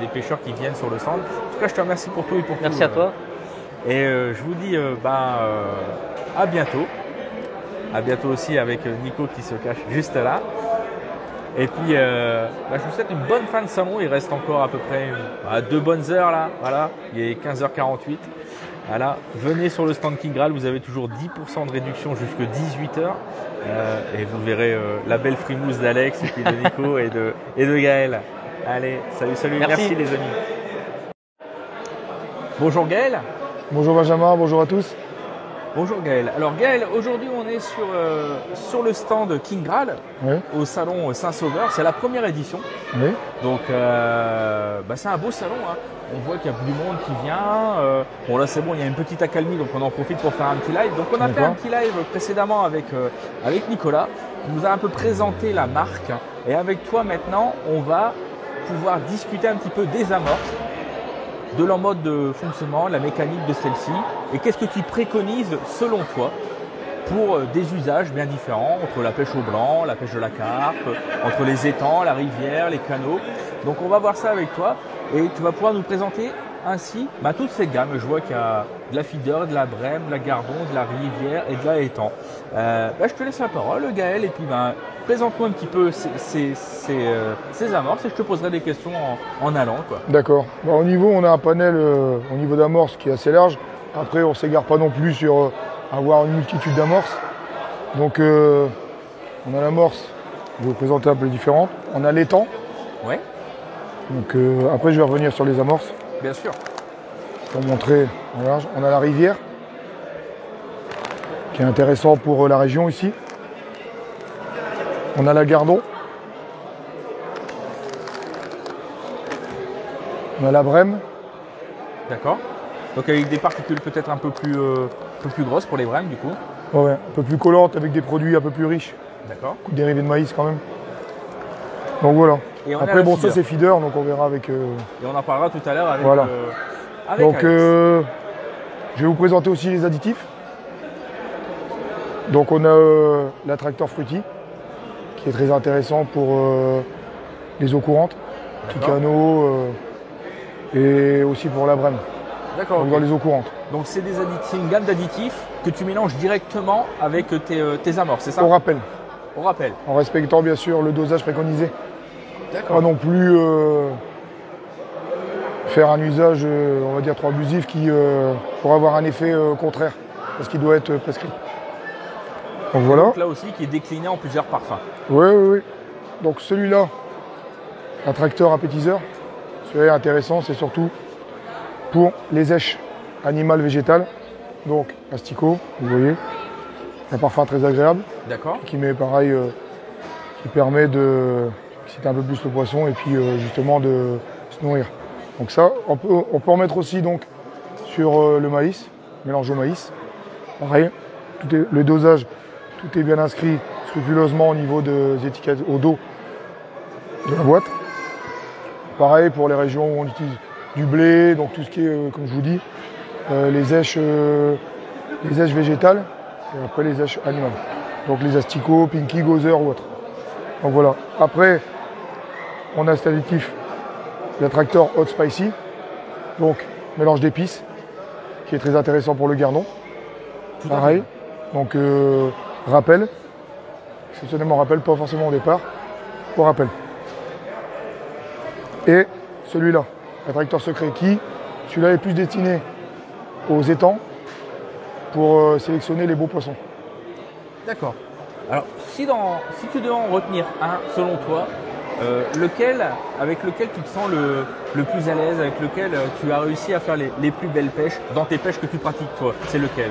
des pêcheurs qui viennent sur le stand. En tout cas, je te remercie pour tout et pour Merci tout. à toi. Et je vous dis bah, euh, à bientôt. À bientôt aussi avec Nico qui se cache juste là. Et puis, euh, bah, je vous souhaite une bonne fin de salon. Il reste encore à peu près euh, deux bonnes heures là. Voilà, il est 15h48. Voilà, venez sur le stand King Graal. Vous avez toujours 10% de réduction jusqu'à 18h. Euh, et vous verrez euh, la belle frimousse d'Alex et puis de [laughs] Nico et de, et de Gaël. Allez, salut, salut. Merci. Merci les amis. Bonjour Gaël. Bonjour Benjamin, bonjour à tous. Bonjour Gaël. Alors Gaël, aujourd'hui on est sur, euh, sur le stand King Graal Oui, au salon Saint-Sauveur. C'est la première édition. oui. Donc euh, bah, c'est un beau salon. hein. On voit qu'il y a du monde qui vient. euh, bon là c'est bon, il y a une petite accalmie, donc on en profite pour faire un petit live. Donc on a fait un petit live précédemment avec, avec Nicolas, qui nous a un peu présenté la marque. Et avec toi maintenant, on va pouvoir discuter un petit peu des amorces, de leur mode de fonctionnement, la mécanique de celle-ci, et qu'est-ce que tu préconises selon toi pour euh, des usages bien différents, entre la pêche au blanc, la pêche de la carpe, entre les étangs, la rivière, les canaux? Donc on va voir ça avec toi et tu vas pouvoir nous présenter ainsi bah, toutes ces gammes. Je vois qu'il y a de la feeder, de la brème, de la gardon, de la rivière et de la étang. Euh, bah, je te laisse la parole Gaël et puis bah, présente-nous un petit peu ces, ces, ces, euh, ces amorces et je te poserai des questions en, en allant. D'accord. Bah, au niveau, on a un panel euh, au niveau d'amorce qui est assez large. Après, on s'égare pas non plus sur euh, avoir une multitude d'amorces. Donc, euh, on a l'amorce, je vais vous présenter un peu les différentes. On a l'étang. Ouais, Donc, après, je vais revenir sur les amorces bien sûr. pour montrer en large. On a la rivière, qui est intéressant pour la région ici. On a la gardon. On a la brème. D'accord. Donc avec des particules peut-être un peu plus, euh, un peu plus grosses pour les brèmes du coup. Ouais, un peu plus collante avec des produits un peu plus riches. D'accord. Dérivés de maïs quand même. Donc voilà. Et Après bon ça c'est feeder donc on verra avec. euh, Et on en parlera tout à l'heure avec, Voilà. euh, avec Donc je vais vous présenter aussi les additifs. Donc on a l'attracteur fruity qui est très intéressant pour euh, les eaux courantes, canaux euh, et aussi pour la brème, D'accord. dans les eaux courantes. Donc c'est des additifs, une gamme d'additifs que tu mélanges directement avec tes, euh, tes amorces, c'est ça? On rappelle, On rappelle. en respectant bien sûr le dosage préconisé. Pas D'accord. non plus euh, faire un usage, on va dire, trop abusif qui euh, pourrait avoir un effet euh, contraire à ce qui doit être prescrit. Donc voilà. Donc là aussi qui est décliné en plusieurs parfums. Oui, oui, oui. Donc celui-là, un tracteur appétiseur, celui-là est intéressant, c'est surtout pour les èches animales végétales. Donc asticot, vous voyez, un parfum très agréable D'accord. qui met pareil, euh, qui permet de exciter un peu plus le poisson et puis euh, justement de se nourrir. Donc ça, on peut, on peut en mettre aussi donc sur euh, le maïs, mélange au maïs. Pareil, tout est, le dosage, tout est bien inscrit scrupuleusement au niveau des étiquettes au dos de la boîte. Pareil pour les régions où on utilise du blé, donc tout ce qui est, euh, comme je vous dis, euh, les èches, euh, les èches végétales et après les èches animales. Donc les asticots, pinky, gozer ou autre. Donc voilà. Après, on a cet additif, l'attracteur hot spicy, donc mélange d'épices, qui est très intéressant pour le à Pareil. Donc rappel, exceptionnellement rappel, pas forcément au départ, au rappel. Et celui-là, l'attracteur secret qui, celui-là est plus destiné aux étangs pour euh, sélectionner les beaux poissons. D'accord. Alors si, dans, si tu devais en retenir un selon toi, euh, lequel, avec lequel tu te sens le, le plus à l'aise, avec lequel euh, tu as réussi à faire les, les plus belles pêches dans tes pêches que tu pratiques toi, c'est lequel?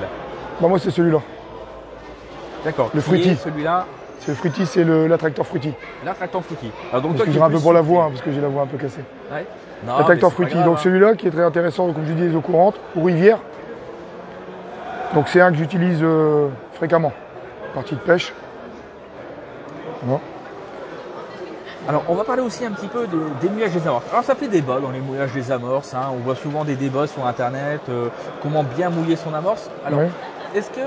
Bah, moi c'est celui-là. D'accord. Le fruity. Celui-là, C'est le fruity, c'est l'attracteur fruity. l'attractant fruity. Alors donc toi qui Excusez-moi un peu pour la voix, hein, parce que j'ai la voix un peu cassée. Ouais. L'attracteur fruity. grave, Donc hein. celui-là qui est très intéressant, comme je dis, les eaux courantes ou rivières. Donc c'est un que j'utilise euh, fréquemment. Partie de pêche. Voilà. Alors, on va parler aussi un petit peu des, des mouillages des amorces. Alors, ça fait débat dans les mouillages des amorces. hein. On voit souvent des débats sur Internet, euh, comment bien mouiller son amorce. Alors, est-ce que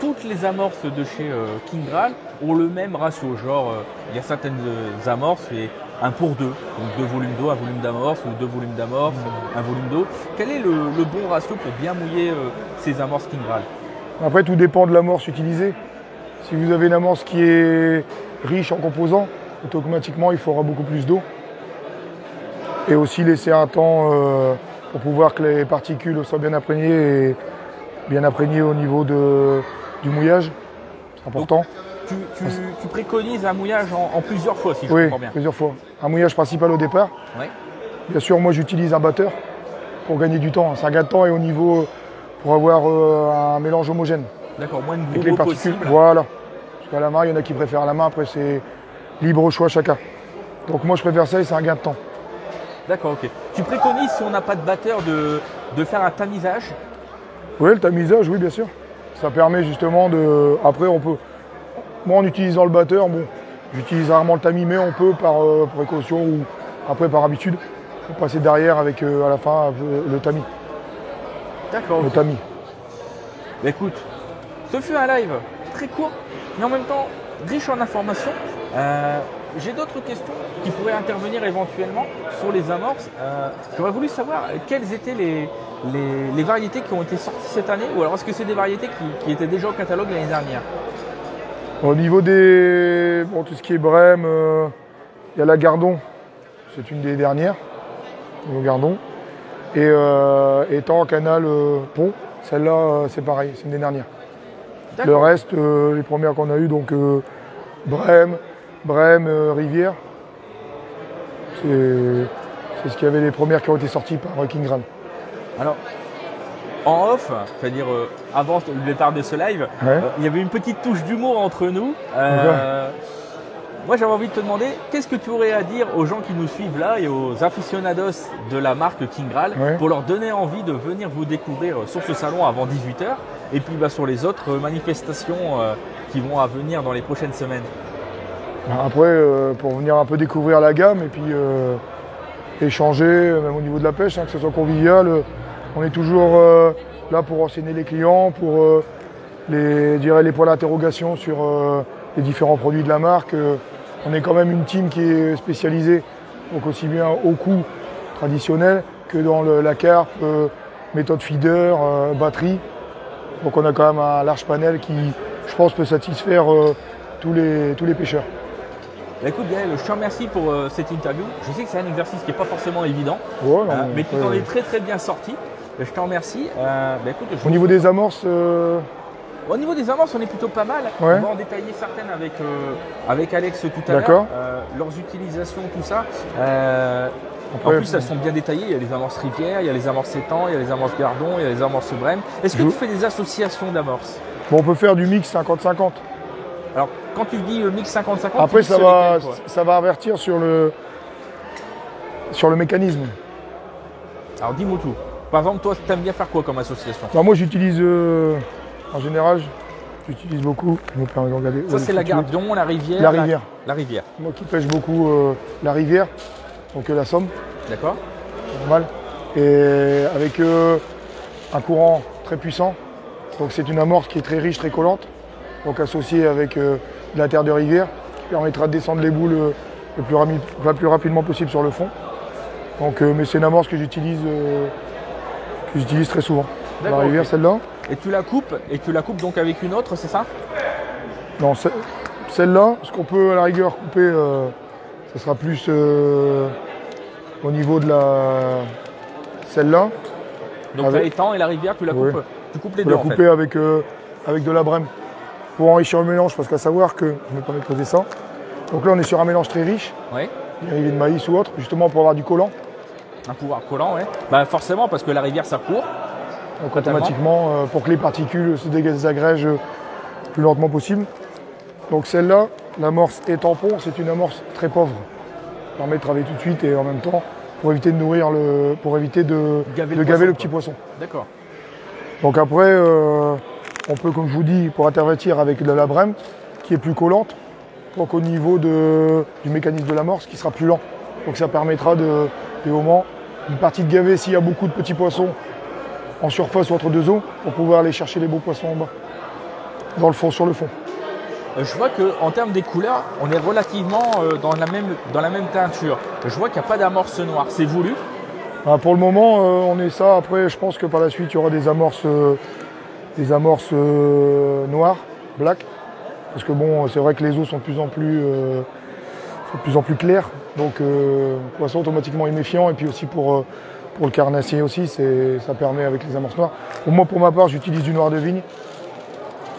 toutes les amorces de chez euh, King Graal ont le même ratio Genre, euh, il y a certaines euh, amorces et un pour deux. Donc, deux volumes d'eau, un volume d'amorce, ou deux volumes d'amorce, un volume d'eau. Quel est le, bon ratio pour bien mouiller ces amorces King Graal Après, tout dépend de l'amorce utilisée. Si vous avez une amorce qui est riche en composants, automatiquement, il faudra beaucoup plus d'eau. Et aussi laisser un temps pour pouvoir que les particules soient bien imprégnées et bien imprégnées au niveau de- du mouillage. C'est important. tu, tu- tu préconises un mouillage en, en plusieurs fois, si je oui, comprends bien. plusieurs fois. Un mouillage principal au départ. Ouais. Bien sûr, moi j'utilise un batteur pour gagner du temps. C'est un gain de temps et au niveau pour avoir euh, un mélange homogène. D'accord, moins de Avec les particules. possible. Voilà. Parce qu'à la main, il y en a qui préfèrent à la main, après c'est libre au choix chacun. Donc moi je préfère ça et c'est un gain de temps. D'accord, ok. Tu préconises, si on n'a pas de batteur, de, de faire un tamisage? Oui, le tamisage, oui bien sûr. Ça permet justement de. Après on peut. Moi en utilisant le batteur, bon, j'utilise rarement le tamis, mais on peut par euh, précaution ou après par habitude passer derrière avec euh, à la fin euh, le tamis. D'accord, Le tamis. Bah, écoute, ce fut un live très court, mais en même temps riche en informations. Euh, J'ai d'autres questions qui pourraient intervenir éventuellement sur les amorces. Euh, J'aurais voulu savoir quelles étaient les, les, les variétés qui ont été sorties cette année, ou alors est-ce que c'est des variétés qui, qui étaient déjà au catalogue l'année dernière? Au niveau des. Bon, tout ce qui est Brême, euh, il y a la Gardon, c'est une des dernières, le Gardon. Et euh, étant Canal euh, Pont, celle-là, c'est pareil, c'est une des dernières. Le reste, les premières qu'on a eues, donc Brême, Brême, euh, Rivière, c'est ce qu'il y avait les premières qui ont été sorties par euh, King Graham. Alors, en off, c'est-à-dire euh, avant le départ de ce live, Ouais. euh, il y avait une petite touche d'humour entre nous. Euh, moi, j'avais envie de te demander, qu'est-ce que tu aurais à dire aux gens qui nous suivent là et aux aficionados de la marque King Graal Ouais. pour leur donner envie de venir vous découvrir sur ce salon avant 18h et puis bah, sur les autres manifestations euh, qui vont à venir dans les prochaines semaines? Après, euh, pour venir un peu découvrir la gamme et puis euh, échanger, euh, même au niveau de la pêche, hein, que ce soit convivial, on est toujours là pour renseigner les clients, pour les, dirais, les points d'interrogation sur les différents produits de la marque. On est quand même une team qui est spécialisée, donc aussi bien au coup traditionnel que dans la carpe, méthode feeder, batterie. Donc on a quand même un large panel qui, je pense, peut satisfaire tous, les, tous les pêcheurs. Bah, Écoute Gaël, je te remercie pour euh, cette interview. Je sais que c'est un exercice qui n'est pas forcément évident, Ouais, non, euh, mais tu t'en es très très bien sorti. Euh, Je te remercie. Euh, bah, écoute, je- Au niveau des amorces, Au niveau des avances, on est plutôt pas mal. Ouais. On va en détailler certaines avec, avec Alex tout à l'heure. D'accord. Leurs utilisations, tout ça. En plus, elles sont bien détaillées. Il y a les amorces rivières, il y a les amorces étangs, il y a les amorces gardons, il y a les amorces brème. Est-ce que Je- tu fais des associations d'amorces? Bon, on peut faire du mix 50-50. Alors, quand tu dis euh, mix 50-50, tu Après, ça va, lesquels, ça va avertir sur le, sur le mécanisme. Alors, dis-moi tout. Par exemple, toi, tu aimes bien faire quoi comme association? Bah, moi, j'utilise, euh, en général, j'utilise beaucoup. Je me permets de regarder. Ça, c'est la gardon, la rivière. La rivière. La, rivière, Moi qui pêche beaucoup euh, la rivière, donc euh, la Somme, d'accord normal. Et avec un courant très puissant. Donc c'est une amorce qui est très riche, très collante. Donc associée avec euh, de la terre de rivière, qui permettra de descendre les boules euh, le plus, rami- le plus rapidement possible sur le fond. Donc, euh, mais c'est une amorce que j'utilise que j'utilise très souvent. La rivière, celle-là. Et tu la coupes, et tu la coupes donc avec une autre, c'est ça? Non, ce- celle-là, ce qu'on peut à la rigueur couper, euh, ça sera plus euh, au niveau de la. Celle-là, Donc Avec- la étang et la rivière, tu la coupes, tu coupes les deux la en fait. couper avec, euh, avec de la brème pour enrichir le mélange, parce qu'à savoir que, je me permets de poser ça, donc là on est sur un mélange très riche, Ouais. dérivé de maïs ou autre, justement pour avoir du collant. Un pouvoir collant, ouais. Bah forcément, parce que la rivière, ça court. Donc Totalement. automatiquement, euh, pour que les particules se désagrègent le plus lentement possible. Donc celle-là, l'amorce et tampon, c'est une amorce très pauvre. Ça permet de travailler tout de suite et en même temps pour éviter de nourrir le. pour éviter de, Gaver de le gaver poisson, le quoi. petit poisson. D'accord. Donc après, euh, on peut, comme je vous dis, pour intervertir avec de la brème, qui est plus collante, donc au niveau de- du mécanisme de l'amorce, qui sera plus lent. Donc ça permettra de, des moments, une partie de gaver s'il y a beaucoup de petits poissons en surface ou entre deux eaux, pour pouvoir aller chercher les beaux poissons en bas, dans le fond, sur le fond. Euh, Je vois qu'en termes des couleurs, on est relativement euh, dans, la même, dans la même teinture. Je vois qu'il n'y a pas d'amorce noire. C'est voulu? Ah, pour le moment, euh, on est ça. Après, je pense que par la suite, il y aura des amorces, des amorces euh, noires, black. Parce que bon, c'est vrai que les eaux sont de plus en plus, euh, sont de plus en plus claires. Donc, euh, le poisson automatiquement est méfiant. Et puis aussi pour, euh, pour le carnassier aussi, ça permet avec les amorces noires. Moi, pour ma part, j'utilise du noir de vigne.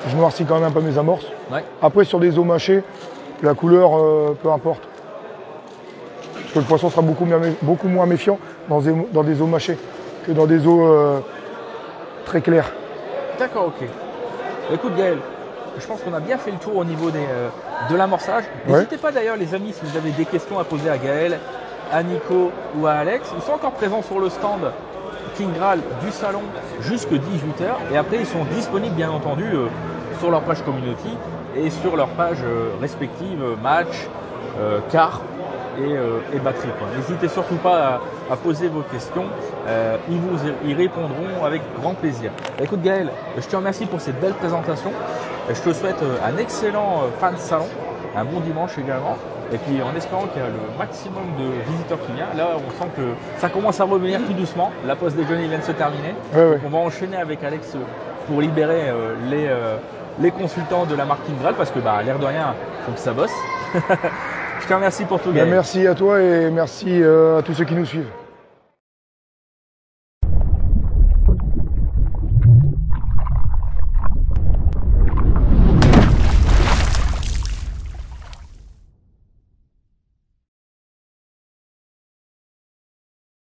Je noircis quand même un peu mes amorces. Ouais. Après, sur des eaux mâchées, la couleur, euh, peu importe. Parce que le poisson sera beaucoup, moins mé- beaucoup moins méfiant dans des, dans des eaux mâchées que dans des eaux euh, très clair. D'accord, ok. Écoute Gaël, je pense qu'on a bien fait le tour au niveau des, euh, de l'amorçage. Ouais. N'hésitez pas d'ailleurs les amis si vous avez des questions à poser à Gaël, à Nico ou à Alex. Ils sont encore présents sur le stand King Graal du salon jusque 18h et après ils sont disponibles bien entendu euh, sur leur page community et sur leur page euh, respective match, car et, euh, et batterie. N'hésitez surtout pas à, à poser vos questions. Euh, ils vous y répondront avec grand plaisir. Bah, écoute Gaël, je te remercie pour cette belle présentation. Et Je te souhaite euh, un excellent euh, fan de salon, un bon dimanche également. Et puis en espérant qu'il y a le maximum de visiteurs qui viennent. Là, on sent que ça commence à revenir tout doucement. La pause déjeuner vient de se terminer. On va enchaîner avec Alex euh, pour libérer euh, les, euh, les consultants de la marque Graal parce que bah, l'air de rien, faut que ça bosse. [laughs] je te remercie pour tout, merci à toi et merci euh, à tous ceux qui nous suivent.